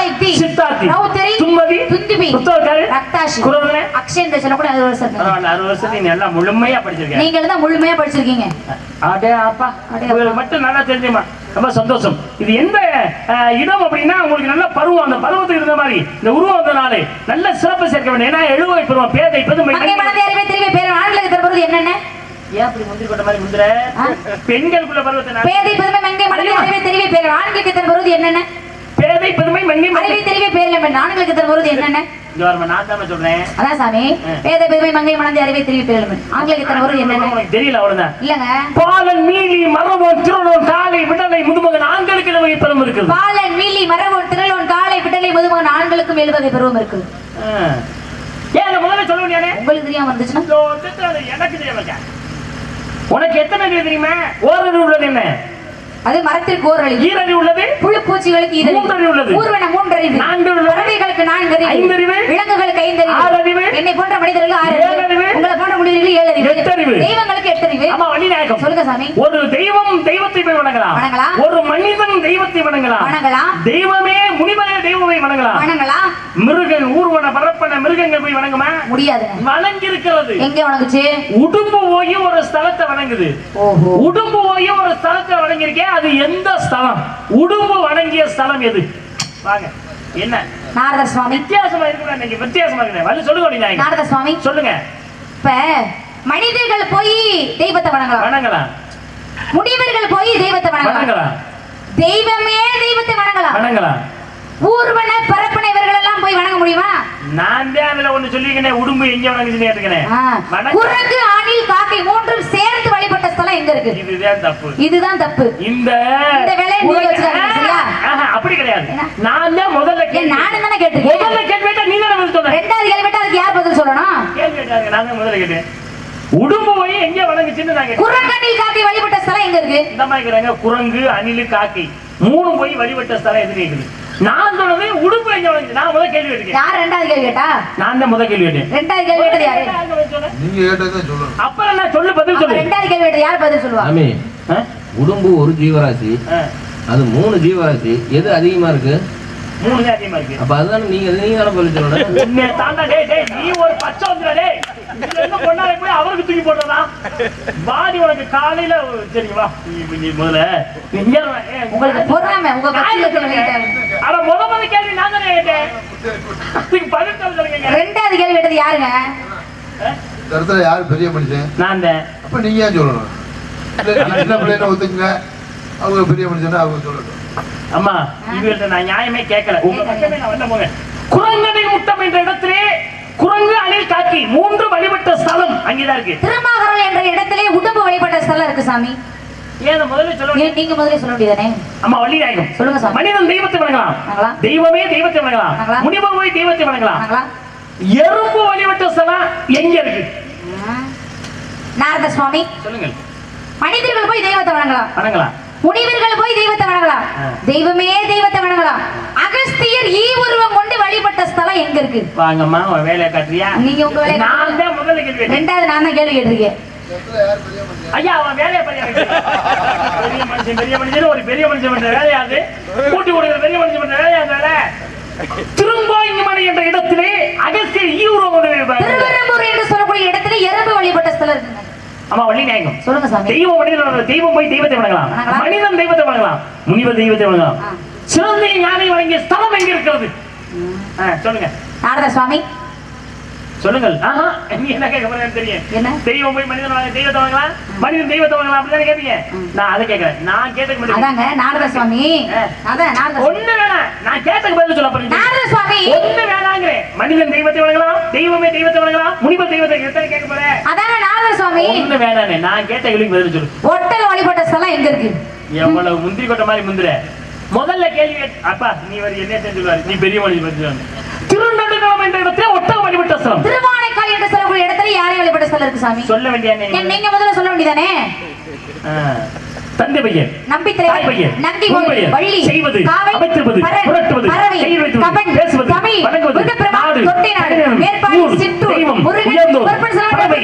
காளைத்தி சித்தார்த்தி. ரௌத்தரி துன்மதி துந்துபி புத்தகக்காரி ரக்தாஷி குரோதன அக்ஷயந்த சொல்லக்கூட அறுபது வருஷம். பரவாயில்ல அறுபது வருஷத்துக்கு நீ எல்லாம் முழுமையா படிச்சிருக்க நீங்க தான் முழுமையா படிச்சிருக்கீங்க அடே அப்பா அடே உங்களுக்கு மட்டும் நல்லா தெரிஞ்சுமா ரொம்ப சந்தோஷம் இது எந்த இடம் அப்படின்னா உங்களுக்கு நல்ல பருவம் அந்த பருவத்துக்கு இருந்த மாதிரி இந்த உருவம் வந்தனாலே நல்ல சிறப்பு சேர்க்க வேண்டும் ஏன்னா எழுவை பருவம் பேதை அறிவே தெரிவே பேர் ஆண்களுக்கு தருவது என்னென்ன? பெண்களுக்குள்ள பருவத்தை அறிவே தெரிவே பேர் ஆண்களுக்கு தருவது என்னென்ன பேதை பெருமை மங்கை அறிவே தெரிவே பேர் இல்லை ஆண்களுக்கு தருவது என்னென்ன ஆண்களுக்கும் பருவம் இருக்கு ஆ. ஏன் முதல்ல முடியானே உங்களுக்கு தெரியாம இருந்துச்சுன்னா எனக்கு தெரியாம உனக்கு எத்தனை தெரியுமா? ஓரறிவு உள்ளது என்ன? அது மரத்திற்கு ஓர் அழிவு ஈரறிவு உள்ளது. புழு பூச்சிகளுக்கு மூன்றறிவு உள்ளது. ஊர்வன மூன்றறிவு நான்கறிவு. பறவைகளுக்கு நான்கறிவு ஐந்தறிவு. விலங்குகளுக்கு ஐந்தறிவு ஆறறிவு. என்னை போன்ற மனிதர்களுக்கு ஆறறிவு. உங்களை போன்ற மனிதர்களுக்கு ஏழறிவு எட்டறிவு. தெய்வங்களுக்கு எட்டறிவு ஆமா வள்ளிநாயகம் சொல்லுங்க சாமி. ஒரு தெய்வம் தெய்வத்தை போய் வணங்கலாம். வணங்கலாம். ஒரு மனிதன் தெய்வத்தை வணங்கலாம். வணங்கலாம் தெய்வமே முனிவரே தெய்வத்தை வணங்கலாம். வணங்கலாம் மிருகன் ஊர்வன பரப்பன மிருகங்கள் போய் வணங்குமா? முடியாதுங்க வணங்கி இருக்கிறது எங்க வணங்குச்சு? உடும்பு போய் ஒரு ஸ்தலத்தை வணங்குது. உடும்பு போய் ஒரு ஸ்தலத்தை வணங்கியிருக்கேன் அது எந்த ஸ்தலம்? உடும்பு வணங்கிய ஸ்தலம் எது? வாங்க என்ன? நாரதர் சுவாமி வித்தியாசமா இருக்குடா வித்தியாசமா இருக்கு வந்து சொல்லுங்க நாரதர் சுவாமி சொல்லுங்க. இப்ப மனிதர்கள் போய் தெய்வத்தை வணங்கலாம். வணங்கலாம். முனிவர்கள் போய் தெய்வத்தை வணங்கலாம். வணங்கலாம். தெய்வமே தெய்வத்தை வணங்கலாம். வணங்கலாம். ஊர்வன பரப்பன இவர்கள் எல்லாம் போய் வணங்க முடியுமா? நான் தான் அதுல ஒண்ணு சொல்லிருக்கேன் உடும்பு எங்க வணங்குச்சுன்னு கேட்டுக்கிறேன் குரங்கு ஆணில் காக்கை மூன்றும் சேர்ந்து வழிபட்ட ஸ்தலம் எங்க இருக்கு? இதுதான் தப்பு. இதுதான் தப்பு. இந்த இந்த வேலையை நீங்க வச்சுக்காதீங்க, சரியா? அப்படி கிடையாது? நான் தான் முதல்ல நானும் தானே கேட்டிருக்கேன். முதல்ல கேட்டா நீ தானே பதில் சொல்ற? ரெண்டாவது கேள்வி கேட்டா அதுக்கு யார் பதில் சொல்லணும்? கேள்வி கேட்டாங்க நான் தான் முதல்ல கேட்டேன். உடும்பு போய் எங்க வணங்குச்சுன்னு நான் கேட்டேன். குரங்கண்ணில் காக்கை வழிபட்ட ஸ்தலம் எங்க இருக்கு? இந்த மாதிரி குரங்கு அணிலு காக்கை. மூணு போய் வழிபட்ட ஸ்தலம் எது கேக்குது. நான் சொன்னது உடுப்பு எங்க வணங்குச்சு நான் முதல் கேள்வி கேட்டேன். யார் ரெண்டாவது கேள்வி கேட்டா? நான் தான் முதல் கேள்வி கேட்டேன். ரெண்டாவது கேள்வி கேட்டது யாரு? நீங்க கேட்டதை சொல்லணும். அப்புறம் நான் சொல்லு பதில் சொல்லு. ரெண்டாவது கேள்வி கேட்டது யார் பதில் சொல்லுவா? சாமி ஆ? உடும்பு ஒரு ஜீவராசி. அது மூணு ஜீவராசி எது அதிகமா இருக்கு? மூணு தான் அதிகமா இருக்கு. அப்ப அதுதானே நீங்க நீங்க தானே சொல்லணும் தாண்டா டேய் டேய் நீ ஒரு பச்சை வந்துடா டேய். இதுல இருந்து கொண்டாட போய் அவருக்கு தூக்கி போட்டதா வாடி உனக்கு காலையில சரி வா. நீ நீ முதல்ல. ஏய், உங்களுக்கு பொறாம உங்க கட்சியில என்ன? அட முத முத கேள்வி நான் தானே கேட்டேன். அதுக்கு பதில் சொல்ல சொல்லுங்க. ரெண்டாவது கேள்வி கேட்டது யாருங்க? இடத்துல யார் பெரிய மனுஷன்? நான் தான். அப்ப நீங்க ஏன் சொல்லணும்? நீங்க சின்ன பிள்ளைன்னு ஒத்துக்குங்க. அவங்க பெரிய மனுஷனா அவங்க சொல்லட்டும். அம்மா இவர்கிட்ட நான் நியாயமே கேட்கல. உங்க பக்கமே நான் குரங்கனின் முட்டம் என்ற இடத்திலே குரங்கு அணில் காக்கி மூன்று வழிபட்ட ஸ்தலம் அங்கேதான் இருக்கு. திருமாகரல் என்ற இடத்திலே உடம்பு வழிபட்ட ஸ்தலம் இருக்கு சாமி. ஏன் முதல்ல சொல்ல நீங்க முதல்ல சொல்ல வேண்டியதானே? அம்மா வள்ளி நாயகம். சொல்லுங்க. மனிதன் தெய்வத்தை வணங்கலாம். தெய்வமே தெய்வத்தை வணங்கலாம். முனிவர் போய் தெய்வத்தை வணங்கலாம். எறும்பு வழிபட்ட ஸ்தலம் எங்க இருக்கு? நாரத சுவாமி சொல்லுங்க மனிதர்கள் போய் தெய்வத்தை வணங்கலாம். வணங்கலாம். முனிவர்கள் போய் தெய்வத்தை வணங்கலாம். தெய்வமே தெய்வத்தை வணங்கலாம் அகஸ்தியர் ஈ உருவம் கொண்டு வழிபட்ட ஸ்தலம் எங்க இருக்கு வாங்கம்மா உன் வேலையை காட்டுறியா நீங்க உங்க வேலையை நான். தான் முதல்ல கேள்வி. ரெண்டாவது நான் தான் கேள்வி கேட்டிருக்கேன் ஐயா அவன் வேலையை. பெரிய மனுஷன் பெரிய மனுஷன் ஒரு பெரிய மனுஷன் பண்ற வேலையாது கூட்டி கொடுக்குற பெரிய மனுஷன் பண்ற வேலையாது வேலை திரும்பாயிங்கமலை என்ற இடத்திலே அகஸ்தியர் ஈ உருவம் கொண்டு. திருவெரும்பூர் என்று சொல்லக்கூடிய இடத்துல எறும்பு வழிபட்ட ஸ்தலம் இருக்குங்க ஆமா வள்ளி நாயகம். சொல்லுங்க சாமி. தெய்வம் மனிதன் தெய்வம் போய் தெய்வத்தை வணங்கலாம். மனிதன் தெய்வத்தை வணங்கலாம். முனிவர் தெய்வத்தை வணங்கலாம். சிறந்த ஞானை வழங்கிய ஸ்தலம் எங்க இருக்கிறது? சொல்லுங்க. நாரத சுவாமி சொல்லுங்கள். ஆஹா நீ என்ன கேட்க போறேன்னு தெரியும். என்ன? தெய்வம் போய் மனிதன் வணங்க தெய்வத்தை வணங்கலாம் மனிதன் தெய்வத்தை வணங்கலாம் அப்படிதானே கேட்பீங்க நான் அதை கேட்கறேன். நான் கேட்டதுக்கு அதாங்க நாரத சுவாமி. அதான் நாரத. ஒண்ணு வேணாம் நான் கேட்டதுக்கு பதில் சொல்ல போறீங்க. நாரத சுவாமி ஒண்ணு வேணாங்கிறேன். மனிதன் தெய்வத்தை வணங்கலாம் தெய்வமே தெய்வத்தை வணங்கலாம் முனிவர் தெய்வத்தை எத்தனை கேட்க போறேன் அதாங்க நாரத சுவாமி ஒண்ணு வேணானே. நான் கேட்ட கேள்விக்கு பதில் சொல்லு. ஒட்டக வழிபட்ட ஸ்தலம் எங்க இருக்கு? எவ்வளவு முந்திரி கொட்ட மாதிரி முந்திர. முதல்ல கேள்வி அப்பா நீ வரி என்ன செஞ்சுருவாரு நீ பெரிய பத்தி சொல்லு. திருநெடுங்குளம் என்ற இடத்துல ஒட்டக வழிபட்ட ஸ்தலம். திருவானைக்கால் என்று சொல்லக்கூடிய இடத்துல யாரை வழிபட்ட ஸ்தலம் இருக்கு சாமி? சொல்ல வேண்டிய நீங்க முதல்ல சொல்ல வேண்டியதானே? தந்தை பையன் நம்பித்திரை தாய் பையன், பையன், வள்ளி செய்வது, அமைத்திருப்பது, புரட்டுவது, செய்ய வைத்துவது, கபன் பேசுவது, தமிழ் வணங்குவது, நாடு, தொட்டை நாடு மேற்பாடி சிற்றூர் தெய்வம், உயர்ந்தோர், பறவை,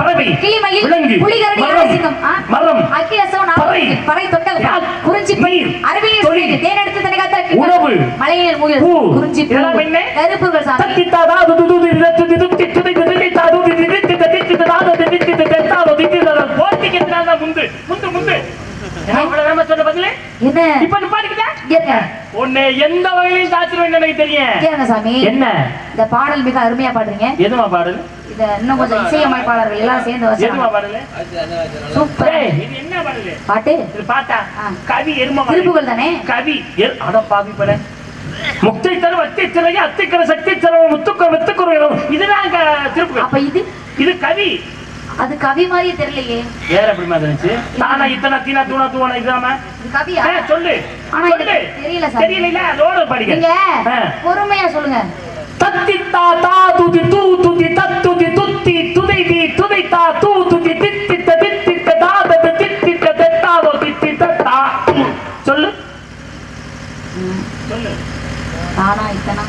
பறவை, கிளிமயில் விலங்கு, யானைசிங்கம் ஆ? மரம், அக்கிரசம் பறை, பறை தொண்டல் யாழ், குறிஞ்சி நீர், அறிவியல் தொழில், தேனெடுத்து தனிகாத்த உணவு, மலையில் முயல் பூ, குறிஞ்சி என்ன? கருப்புகள் சாமி தத்தித்தாதா, துதுது, திதத்து, திதுத்தி, திதைத்து, திதைத்தாது, திதித்தி, திதித்தி, திதாது, திதித்தி, திதைத்தாது, திதித்தாது. போட்டிக்கு எதிராக முந்து முந்து முந்து என்ன? என்ன? இப்ப நிப்பாட்டிக்கிட்ட? உன்னை எந்த வகையிலையும் சாத்திருவேன் எனக்கு தெரியும். சாமி. என்ன? இந்த பாடல் மிக அருமையா பாடுறீங்க. எதுமா பாடல்? இத இன்னும் கொஞ்சம் இசையமைப்பாளர்கள் எல்லாம் சேர்ந்து எதுமா வச்சாங்க பாடல்? சூப்பர். ஏய், இது என்ன பாடல்? பாட்டு? இது பாட்டா. கவி எரும திருப்புகள் தானே? கவி அட பாவி பல. முக்தை தரும் அத்தை திரைய அத்திக்கர சக்தி தரும் முத்துக்கர் முத்துக்கர் இதுதான் க- திருப்புகள். அப்ப இது? இது கவி. அது கவி மாதிரியே தெரியலையே. வேற எப்படிமா இருந்துச்சு? தானா இத்தனை தீனா தூணா தூணா இதாம இது கவியா? சொல்லு. ஆனா தெரியல சாமி. தெரியல லோடு ஆ. பொறுமையா சொல்லுங்க. தத்தி தா தா துதி தூ துதி தத்துதி துத்தி துதைதி துதைத்தா தூ துதி தித்தித்த தித்தித்த தாதத தித்தித்த தெத்தாதோ தித்தித்த தா தூ. சொல்லு. சொல்லு. தானா இத்தனை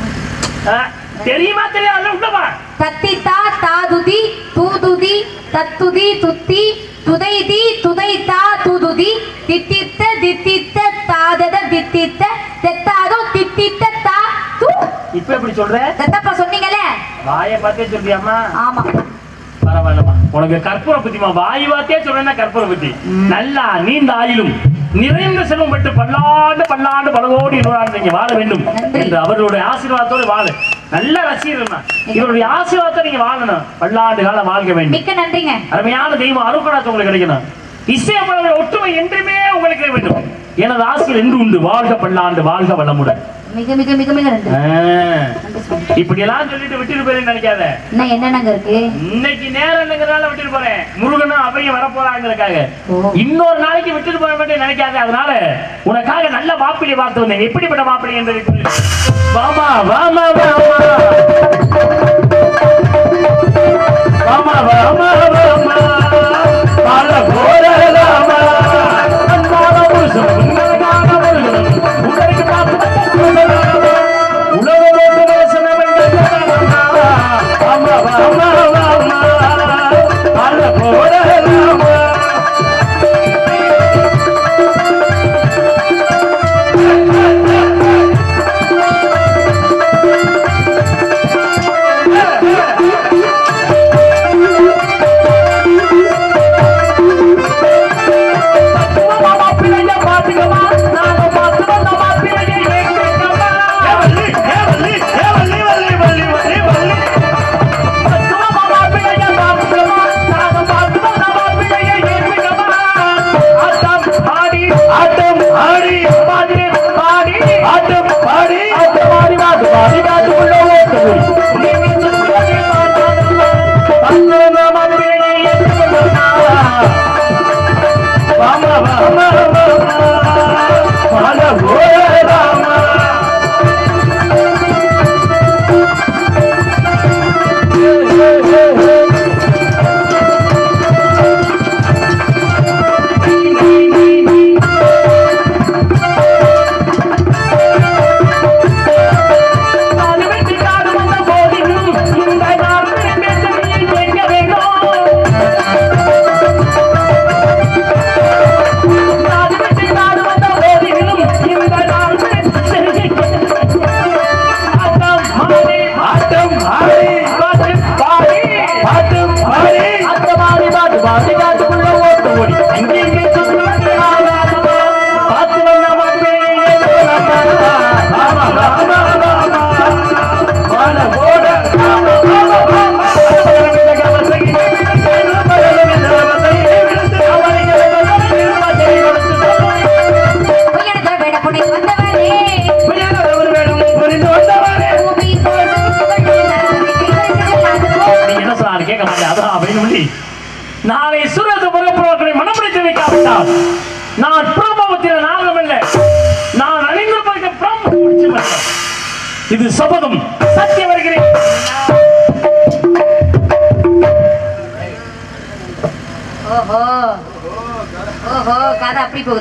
தெரியுமா தெரியாது? உள்ளவா தத்தித்தா தாதுதி தூதுதி தத்துதி துத்தி துதைதி துதைத்தா துதுதி. தித்தித்த தித்தித்த தாதத தித்தித்த தெத்தாதோ தித்தித்த தா தூ. இப்ப எப்படி சொல்ற? தத்தப்பா சொன்னீங்கல்ல? வாயை பார்த்தே சொல்றியாம்மா? ஆமா. பரவாயில்லம்மா. உனக்கு கற்பூர புத்திமா வாய் வார்த்தையே சொல்றேன்னா கற்பூர புத்தி. நல்லா நீண்ட ஆயிலும். நிறைந்த செல்வம் பெற்று பல்லாண்டு பல்லாண்டு பலகோடி நூறாண்டு நீங்க வாழ வேண்டும். என்று அவர்களுடைய ஆசீர்வாதத்தோடு வாழ. நல்ல ரசிகர்மா இவருடைய ஆசீர்வாதத்தை நீங்க வாழணும். பல்லாண்டு காலம் வாழ்க வேண்டும். மிக்க நன்றிங்க. அருமையான தெய்வம் அருக்கடாத்து உங்களுக்கு கிடைக்கணும். இசையப்பட ஒற்றுமை என்றுமே உங்களுக்கு வேண்டும். எனது ஆசையில் என்று உண்டு. வாழ்க பல்லாண்டு வாழ்க வளமுடன். மிக மிக மிக மிக நன்றி. இப்படி எல்லாம் சொல்லிட்டு விட்டுட்டு போயிருன்னு நினைக்காத. இன்னும் என்னென்னங்க இருக்கு? இன்னைக்கு நேரம் இல்லைங்கிறதால விட்டுட்டு போறேன். முருகனும் அவையும் வர போறாங்கிறதுக்காக. இன்னொரு நாளைக்கு விட்டுட்டு போற மட்டும் நினைக்காத. அதனால உனக்காக நல்ல மாப்பிள்ளை பார்த்து வந்தேன். எப்படிப்பட்ட மாப்பிள்ளை என்பதை சொல்லு. வாமா வாமா வாமா. வாமா வாமா வாமா. பால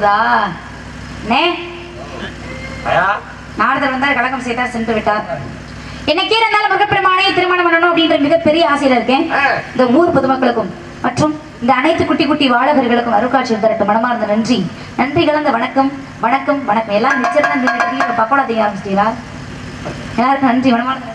போகுதா? நே நாரதர் வந்தார் கலகம் செய்தார் சென்று விட்டார். என்னைக்கே இருந்தாலும் முருகப்பெருமானை திருமணம் பண்ணணும் அப்படின்ற மிகப்பெரிய ஆசையில இருக்கேன். இந்த ஊர் பொதுமக்களுக்கும் மற்றும் இந்த அனைத்து குட்டி குட்டி வாழகர்களுக்கும் அருட்காட்சி தரட்டும். மனமார்ந்த நன்றி. நன்றி கலந்த வணக்கம். வணக்கம் வணக்கம். எல்லாம் நிச்சயம் பக்கோடா செய்ய ஆரம்பிச்சிட்டீங்களா எல்லாருக்கும் நன்றி. மனமார்ந்த